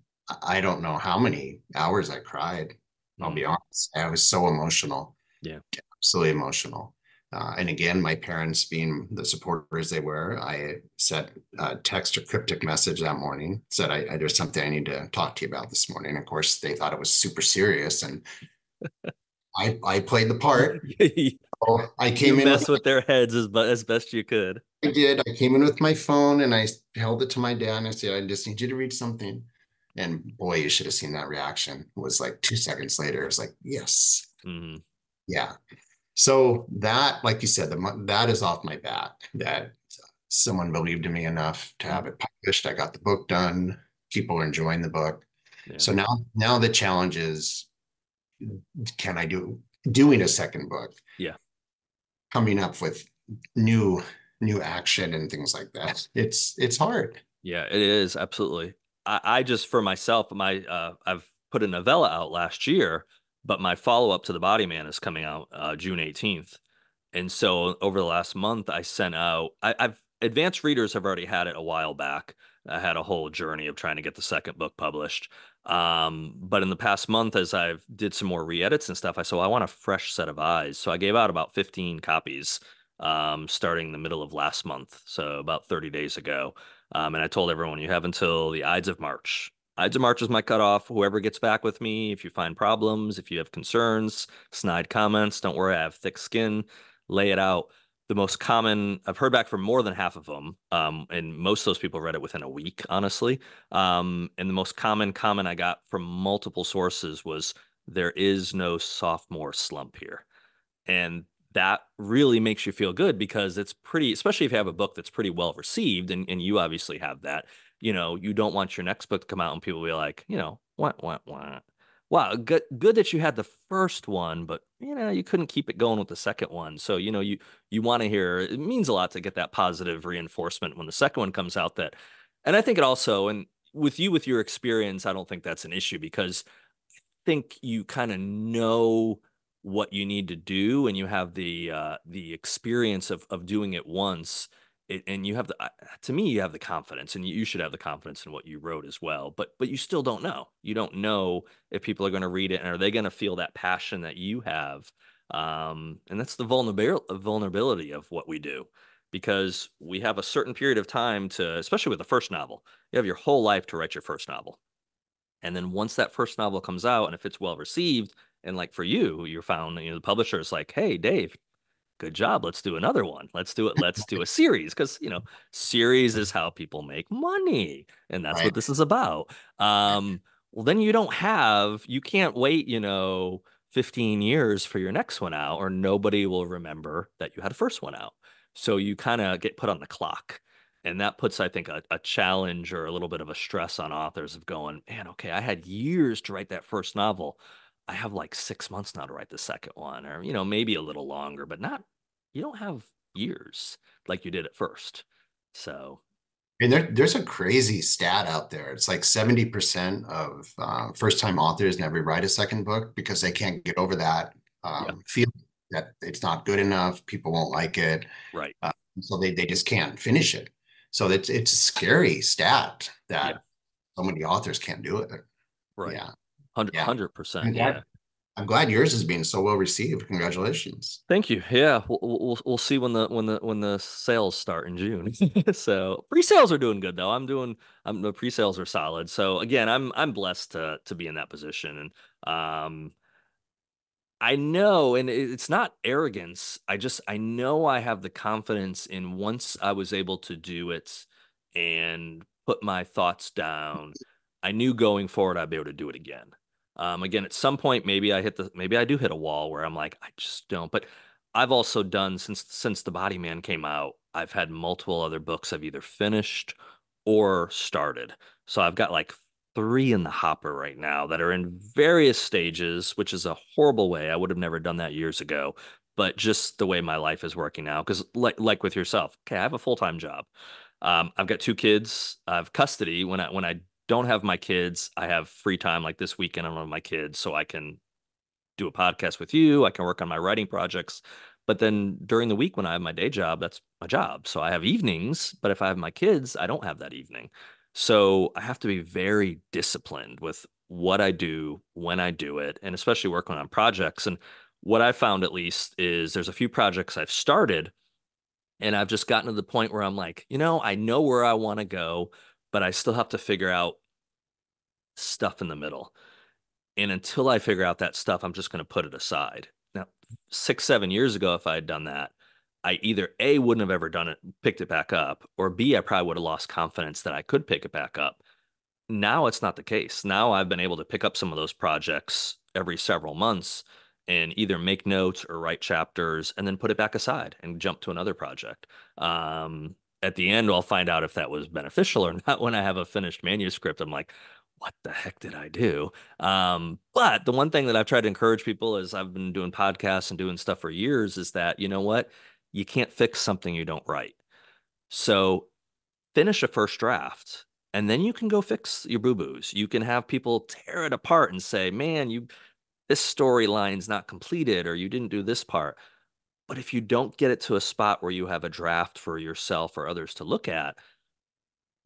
I don't know how many hours I cried. Mm-hmm. I'll be mm. honest. I was so emotional. Yeah. Absolutely emotional. Uh, and again, my parents being the supporters they were, I sent a text or cryptic message that morning, said, I, I, there's something I need to talk to you about this morning. Of course, they thought it was super serious. And I, I played the part. so I came you in mess with, with their heads as, but as best you could. I did. I came in with my phone and I held it to my dad and I said, I just need you to read something. And boy, you should have seen that reaction. It was like two seconds later. It was like, yes. Mm-hmm. Yeah. So that, like you said, the, that is off my back. That someone believed in me enough to have it published. I got the book done. People are enjoying the book. Yeah. So now, now the challenge is, can I do doing a second book? Yeah, coming up with new new action and things like that. It's it's hard. Yeah, it is absolutely. I, I just for myself, my uh, I've put a novella out last year but my follow up to the Body Man is coming out uh, June 18th. And so over the last month, I sent out, I, I've advanced readers have already had it a while back. I had a whole journey of trying to get the second book published. Um, but in the past month, as I've did some more re-edits and stuff, I said, well, I want a fresh set of eyes. So I gave out about 15 copies um, starting the middle of last month. So about 30 days ago. Um, and I told everyone you have until the Ides of March Ides of March is my cutoff. Whoever gets back with me, if you find problems, if you have concerns, snide comments, don't worry, I have thick skin. Lay it out. The most common, I've heard back from more than half of them, um, and most of those people read it within a week, honestly. Um, and the most common comment I got from multiple sources was, "There is no sophomore slump here," and that really makes you feel good because it's pretty, especially if you have a book that's pretty well received, and, and you obviously have that you know, you don't want your next book to come out and people be like, you know, what, what, what. Wow, good, good that you had the first one, but you know you couldn't keep it going with the second one. So you know you you want to hear. It means a lot to get that positive reinforcement when the second one comes out. That, and I think it also, and with you with your experience, I don't think that's an issue because I think you kind of know what you need to do, and you have the uh, the experience of of doing it once and you have the to me you have the confidence and you should have the confidence in what you wrote as well but but you still don't know. You don't know if people are going to read it and are they going to feel that passion that you have um, and that's the vulnerability vulnerability of what we do because we have a certain period of time to especially with the first novel you have your whole life to write your first novel and then once that first novel comes out and if it's well received and like for you you're found you know the publisher is like hey dave good job let's do another one. Let's do it let's do a series because you know series is how people make money and that's right. what this is about. Um well then you don't have you can't wait you know 15 years for your next one out or nobody will remember that you had a first one out. So you kind of get put on the clock and that puts i think a, a challenge or a little bit of a stress on authors of going man okay i had years to write that first novel I have like six months now to write the second one, or you know, maybe a little longer, but not you don't have years like you did at first. So And there, there's a crazy stat out there. It's like 70% of uh, first time authors never write a second book because they can't get over that um, yeah. feeling that it's not good enough. People won't like it. Right. Uh, so they, they just can't finish it. So it's, it's a scary stat that yeah. so many authors can't do it. Right. Yeah. 100 percent. Yeah. I'm glad yours is being so well received. Congratulations. Thank you. Yeah, we'll, we'll we'll see when the when the when the sales start in June. so pre-sales are doing good though. I'm doing. I'm the pre-sales are solid. So again, I'm I'm blessed to to be in that position, and um, I know, and it's not arrogance. I just I know I have the confidence in once I was able to do it and put my thoughts down. I knew going forward I'd be able to do it again. Um, again, at some point, maybe I hit the maybe I do hit a wall where I'm like, I just don't. But I've also done since since the Body Man came out, I've had multiple other books I've either finished or started. So I've got like three in the hopper right now that are in various stages, which is a horrible way. I would have never done that years ago, but just the way my life is working now. Because like like with yourself, okay, I have a full time job. Um, I've got two kids. I have custody. When I when I don't have my kids, I have free time like this weekend. I'm with my kids, so I can do a podcast with you. I can work on my writing projects. But then during the week when I have my day job, that's my job. So I have evenings, but if I have my kids, I don't have that evening. So I have to be very disciplined with what I do, when I do it, and especially working on projects. And what I found at least is there's a few projects I've started and I've just gotten to the point where I'm like, you know, I know where I want to go, but I still have to figure out stuff in the middle. And until I figure out that stuff, I'm just going to put it aside. Now, six, seven years ago, if I had done that, I either A, wouldn't have ever done it, picked it back up, or B, I probably would have lost confidence that I could pick it back up. Now it's not the case. Now I've been able to pick up some of those projects every several months and either make notes or write chapters and then put it back aside and jump to another project. Um, at the end, I'll find out if that was beneficial or not when I have a finished manuscript. I'm like, what the heck did I do? Um, but the one thing that I've tried to encourage people is I've been doing podcasts and doing stuff for years is that, you know what? You can't fix something you don't write. So finish a first draft and then you can go fix your boo-boos. You can have people tear it apart and say, man, you this storyline's not completed or you didn't do this part. But if you don't get it to a spot where you have a draft for yourself or others to look at,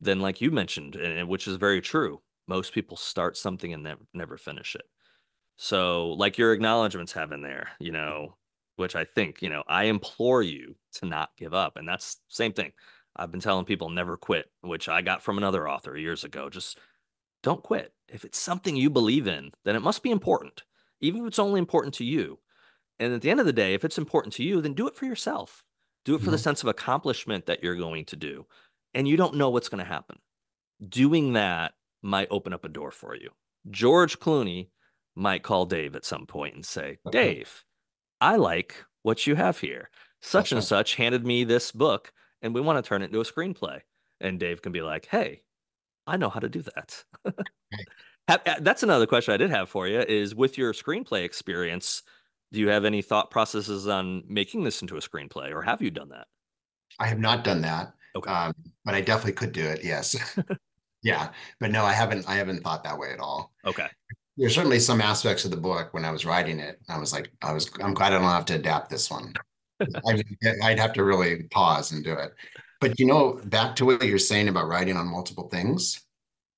then like you mentioned, and which is very true, most people start something and never never finish it. So, like your acknowledgments have in there, you know, which I think, you know, I implore you to not give up. And that's same thing. I've been telling people never quit, which I got from another author years ago. Just don't quit. If it's something you believe in, then it must be important, even if it's only important to you. And at the end of the day, if it's important to you, then do it for yourself. Do it for mm-hmm. the sense of accomplishment that you're going to do. And you don't know what's going to happen. Doing that might open up a door for you. George Clooney might call Dave at some point and say, okay. Dave, I like what you have here. Such and such handed me this book and we want to turn it into a screenplay. And Dave can be like, hey, I know how to do that. That's another question I did have for you is with your screenplay experience, do you have any thought processes on making this into a screenplay or have you done that? I have not done that. Okay. Um, but I definitely could do it. Yes. Yeah, but no, I haven't. I haven't thought that way at all. Okay. There's certainly some aspects of the book when I was writing it. I was like, I was. I'm glad I don't have to adapt this one. I'd have to really pause and do it. But you know, back to what you're saying about writing on multiple things,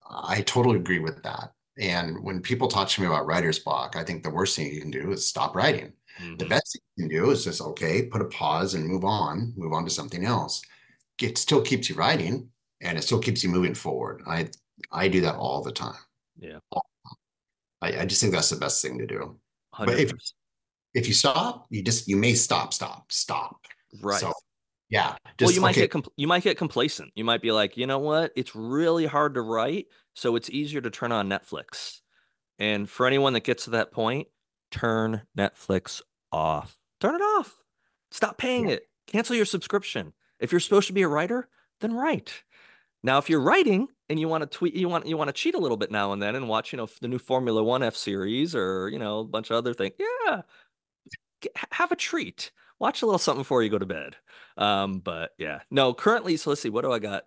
I totally agree with that. And when people talk to me about writer's block, I think the worst thing you can do is stop writing. Mm-hmm. The best thing you can do is just okay, put a pause and move on, move on to something else. It still keeps you writing, and it still keeps you moving forward. I I do that all the time. Yeah. I, I just think that's the best thing to do. 100%. But if if you stop, you just you may stop, stop, stop. Right. So, yeah. Just, well, you might okay. get compl- you might get complacent. You might be like, you know what? It's really hard to write, so it's easier to turn on Netflix. And for anyone that gets to that point, turn Netflix off. Turn it off. Stop paying yeah. it. Cancel your subscription. If you're supposed to be a writer, then write. Now, if you're writing and you want to tweet, you want you want to cheat a little bit now and then and watch, you know, the new Formula One F series or you know a bunch of other things. Yeah, have a treat. Watch a little something before you go to bed. Um, but yeah, no. Currently, so let's see. What do I got?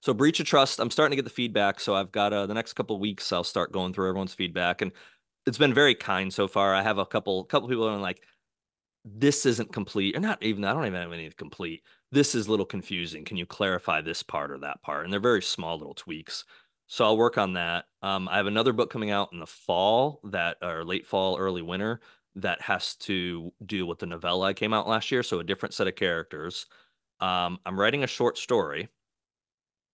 So breach of trust, I'm starting to get the feedback. So I've got uh, the next couple weeks, I'll start going through everyone's feedback, and it's been very kind so far. I have a couple couple people that are like, this isn't complete, or not even. I don't even have any complete. This is a little confusing. Can you clarify this part or that part? And they're very small little tweaks. So I'll work on that. Um, I have another book coming out in the fall that or late fall, early winter that has to do with the novella I came out last year. So a different set of characters. Um, I'm writing a short story.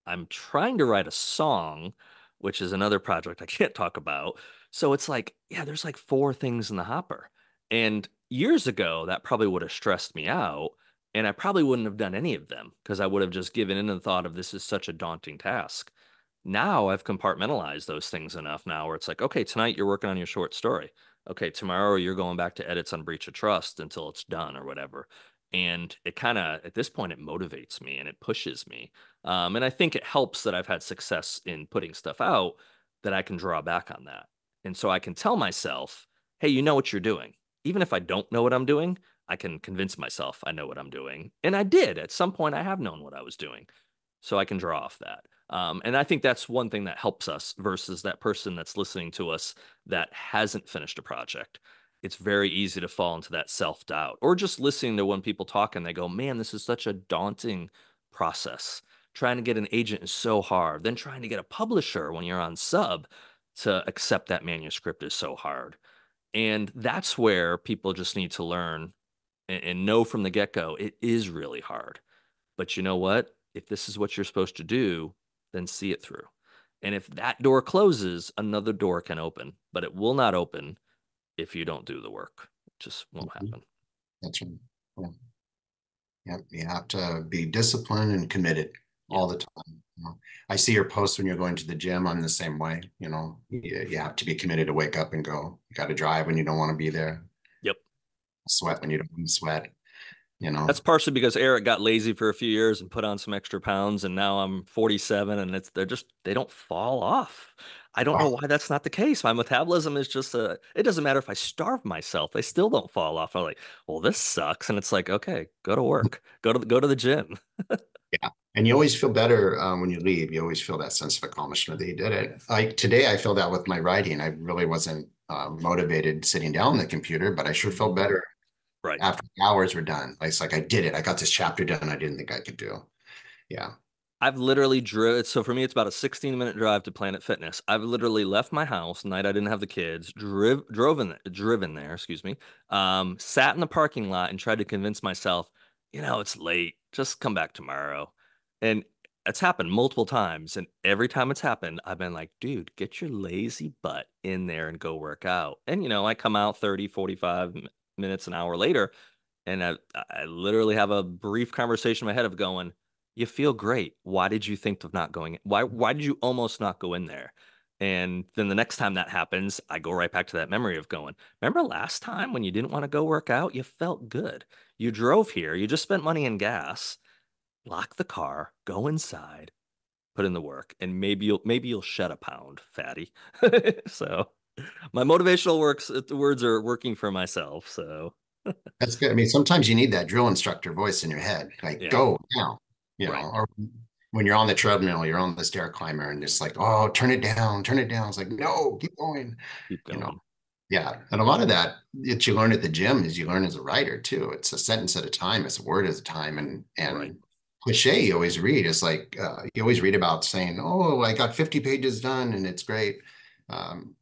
I'm trying to write a song, which is another project I can't talk about. So it's like, yeah, there's like four things in the hopper. And years ago, that probably would have stressed me out. And I probably wouldn't have done any of them because I would have just given in and thought of this is such a daunting task. Now I've compartmentalized those things enough now where it's like, okay, tonight you're working on your short story. Okay, tomorrow you're going back to edits on breach of trust until it's done or whatever. And it kind of, at this point, it motivates me and it pushes me. Um, and I think it helps that I've had success in putting stuff out that I can draw back on that. And so I can tell myself, hey, you know what you're doing. Even if I don't know what I'm doing, I can convince myself I know what I'm doing. And I did. At some point, I have known what I was doing. So I can draw off that. Um, and I think that's one thing that helps us versus that person that's listening to us that hasn't finished a project. It's very easy to fall into that self doubt or just listening to when people talk and they go, man, this is such a daunting process. Trying to get an agent is so hard. Then trying to get a publisher when you're on sub to accept that manuscript is so hard. And that's where people just need to learn and, and know from the get go it is really hard. But you know what? If this is what you're supposed to do, then see it through. And if that door closes, another door can open, but it will not open if you don't do the work. It just won't mm-hmm. happen. That's right. Yeah. yeah. You have to be disciplined and committed yeah. all the time. You know? I see your posts when you're going to the gym. I'm the same way. You know, you, you have to be committed to wake up and go. You got to drive when you don't want to be there. Sweat when you don't want to sweat you know? That's partially because eric got lazy for a few years and put on some extra pounds and now i'm 47 and it's they're just they don't fall off. I don't wow. know why that's not the case. My metabolism is just a it doesn't matter if i starve myself they still don't fall off. I'm like well this sucks and it's like okay go to work. Go to the, go to the gym. Yeah and you always feel better um, when you leave. You always feel that sense of accomplishment that you did it. Like today i feel that with my writing i really wasn't uh, motivated sitting down the computer but i sure felt mm-hmm. better right after the hours were done it's like i did it i got this chapter done i didn't think i could do yeah I've literally driven. So for me, it's about a 16 minute drive to Planet Fitness. I've literally left my house night I didn't have the kids, driv- drove in, driven there, excuse me, um, sat in the parking lot and tried to convince myself, you know, it's late. Just come back tomorrow. And it's happened multiple times. And every time it's happened, I've been like, dude, get your lazy butt in there and go work out. And, you know, I come out 30, 45 minutes, an hour later, and I, I literally have a brief conversation in my head of going, "You feel great. Why did you think of not going? Why why did you almost not go in there?" And then the next time that happens, I go right back to that memory of going, remember last time when you didn't want to go work out? You felt good. You drove here, you just spent money in gas. Lock the car, go inside, put in the work, and maybe you'll maybe you'll shed a pound, fatty. so my motivational works uh, words are working for myself. So that's good. I mean, sometimes you need that drill instructor voice in your head, like yeah. go now, you right. know, or when you're on the treadmill, you're on the stair climber and it's like, oh, turn it down, turn it down. It's like, no, keep going. Keep going. You know? Yeah. And a lot of that that you learn at the gym is you learn as a writer too. It's a sentence at a time, it's a word at a time. And and right. cliche you always read is like uh, you always read about saying, Oh, I got 50 pages done and it's great. Um,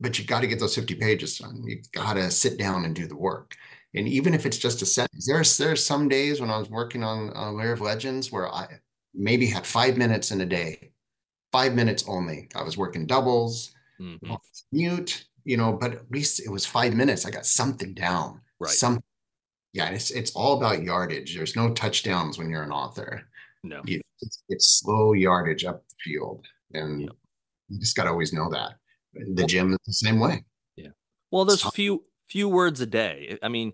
but you got to get those 50 pages done. You got to sit down and do the work. And even if it's just a sentence, there's there's some days when I was working on uh, Lair of Legends where I maybe had five minutes in a day, five minutes only. I was working doubles, mm-hmm. mute, you know, but at least it was five minutes. I got something down. Right. Some, yeah, it's it's all about yardage. There's no touchdowns when you're an author. No, you, it's, it's, slow yardage up the field, and you just got to always know that the gym is the same way. Yeah. Well, there's few few words a day. I mean,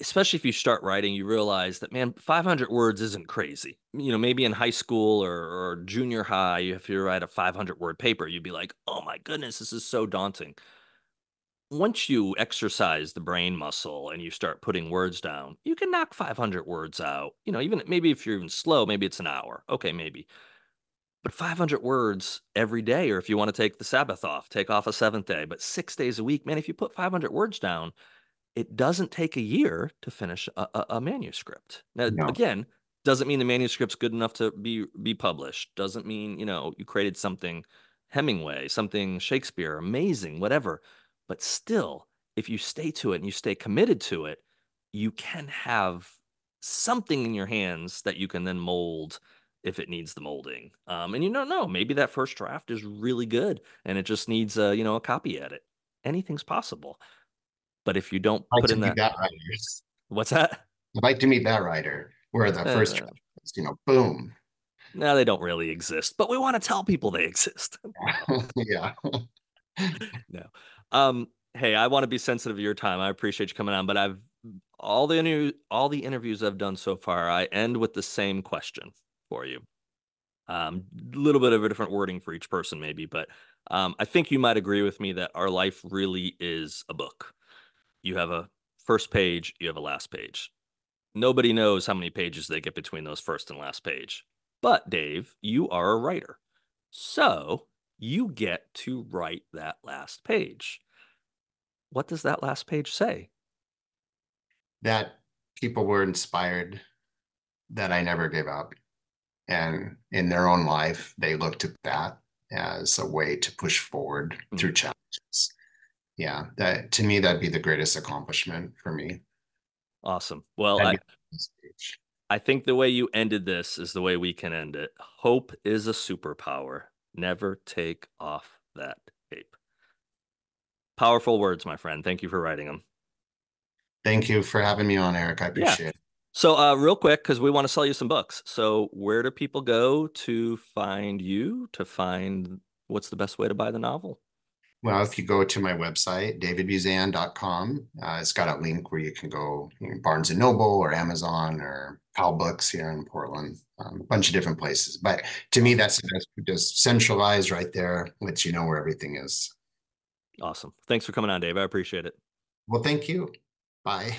especially if you start writing, you realize that man, 500 words isn't crazy. You know, maybe in high school or, or junior high, if you write a 500 word paper, you'd be like, "Oh my goodness, this is so daunting." once you exercise the brain muscle and you start putting words down, you can knock 500 words out. You know, even maybe if you're even slow, maybe it's an hour. Okay, maybe. But 500 words every day, or if you want to take the Sabbath off, take off a seventh day, but six days a week, man, if you put 500 words down, it doesn't take a year to finish a, a, a manuscript. Now, No. again, doesn't mean the manuscript's good enough to be be published. Doesn't mean you know you created something Hemingway, something Shakespeare, amazing, whatever. But still, if you stay to it and you stay committed to it, you can have something in your hands that you can then mold if it needs the molding. Um, and you don't know, maybe that first draft is really good and it just needs a you know a copy edit. Anything's possible. But if you don't I'd put in that, that writer. what's that? I'd like to meet that writer where the first, Uh, draft is, you know, boom. no, they don't really exist, but we want to tell people they exist. Yeah. no. Um, hey, I want to be sensitive to your time. I appreciate you coming on, but I've all the interview, all the interviews I've done so far, I end with the same question for you. Um, a little bit of a different wording for each person, maybe, but um, I think you might agree with me that our life really is a book. You have a first page, you have a last page. Nobody knows how many pages they get between those first and last page. But Dave, you are a writer. So you get to write that last page. What does that last page say? That people were inspired that I never gave up. And in their own life, they looked at that as a way to push forward Mm. through challenges. Yeah, that to me, that'd be the greatest accomplishment for me. Awesome. Well, I, That'd be this page. I think the way you ended this is the way we can end it. Hope is a superpower. Never take off that cape. Powerful words, my friend. Thank you for writing them. Thank you for having me on, Eric. I appreciate it. So, uh, real quick, because we want to sell you some books. So, where do people go to find you? To find what's the best way to buy the novel? Well, if you go to my website, davidbuzan.com, uh, it's got a link where you can go you know, Barnes and Noble or Amazon or Powell's Books here in Portland, um, a bunch of different places. But to me, that's that's just centralized right there, lets you know where everything is. Awesome. Thanks for coming on, Dave. I appreciate it. Well, thank you. Bye.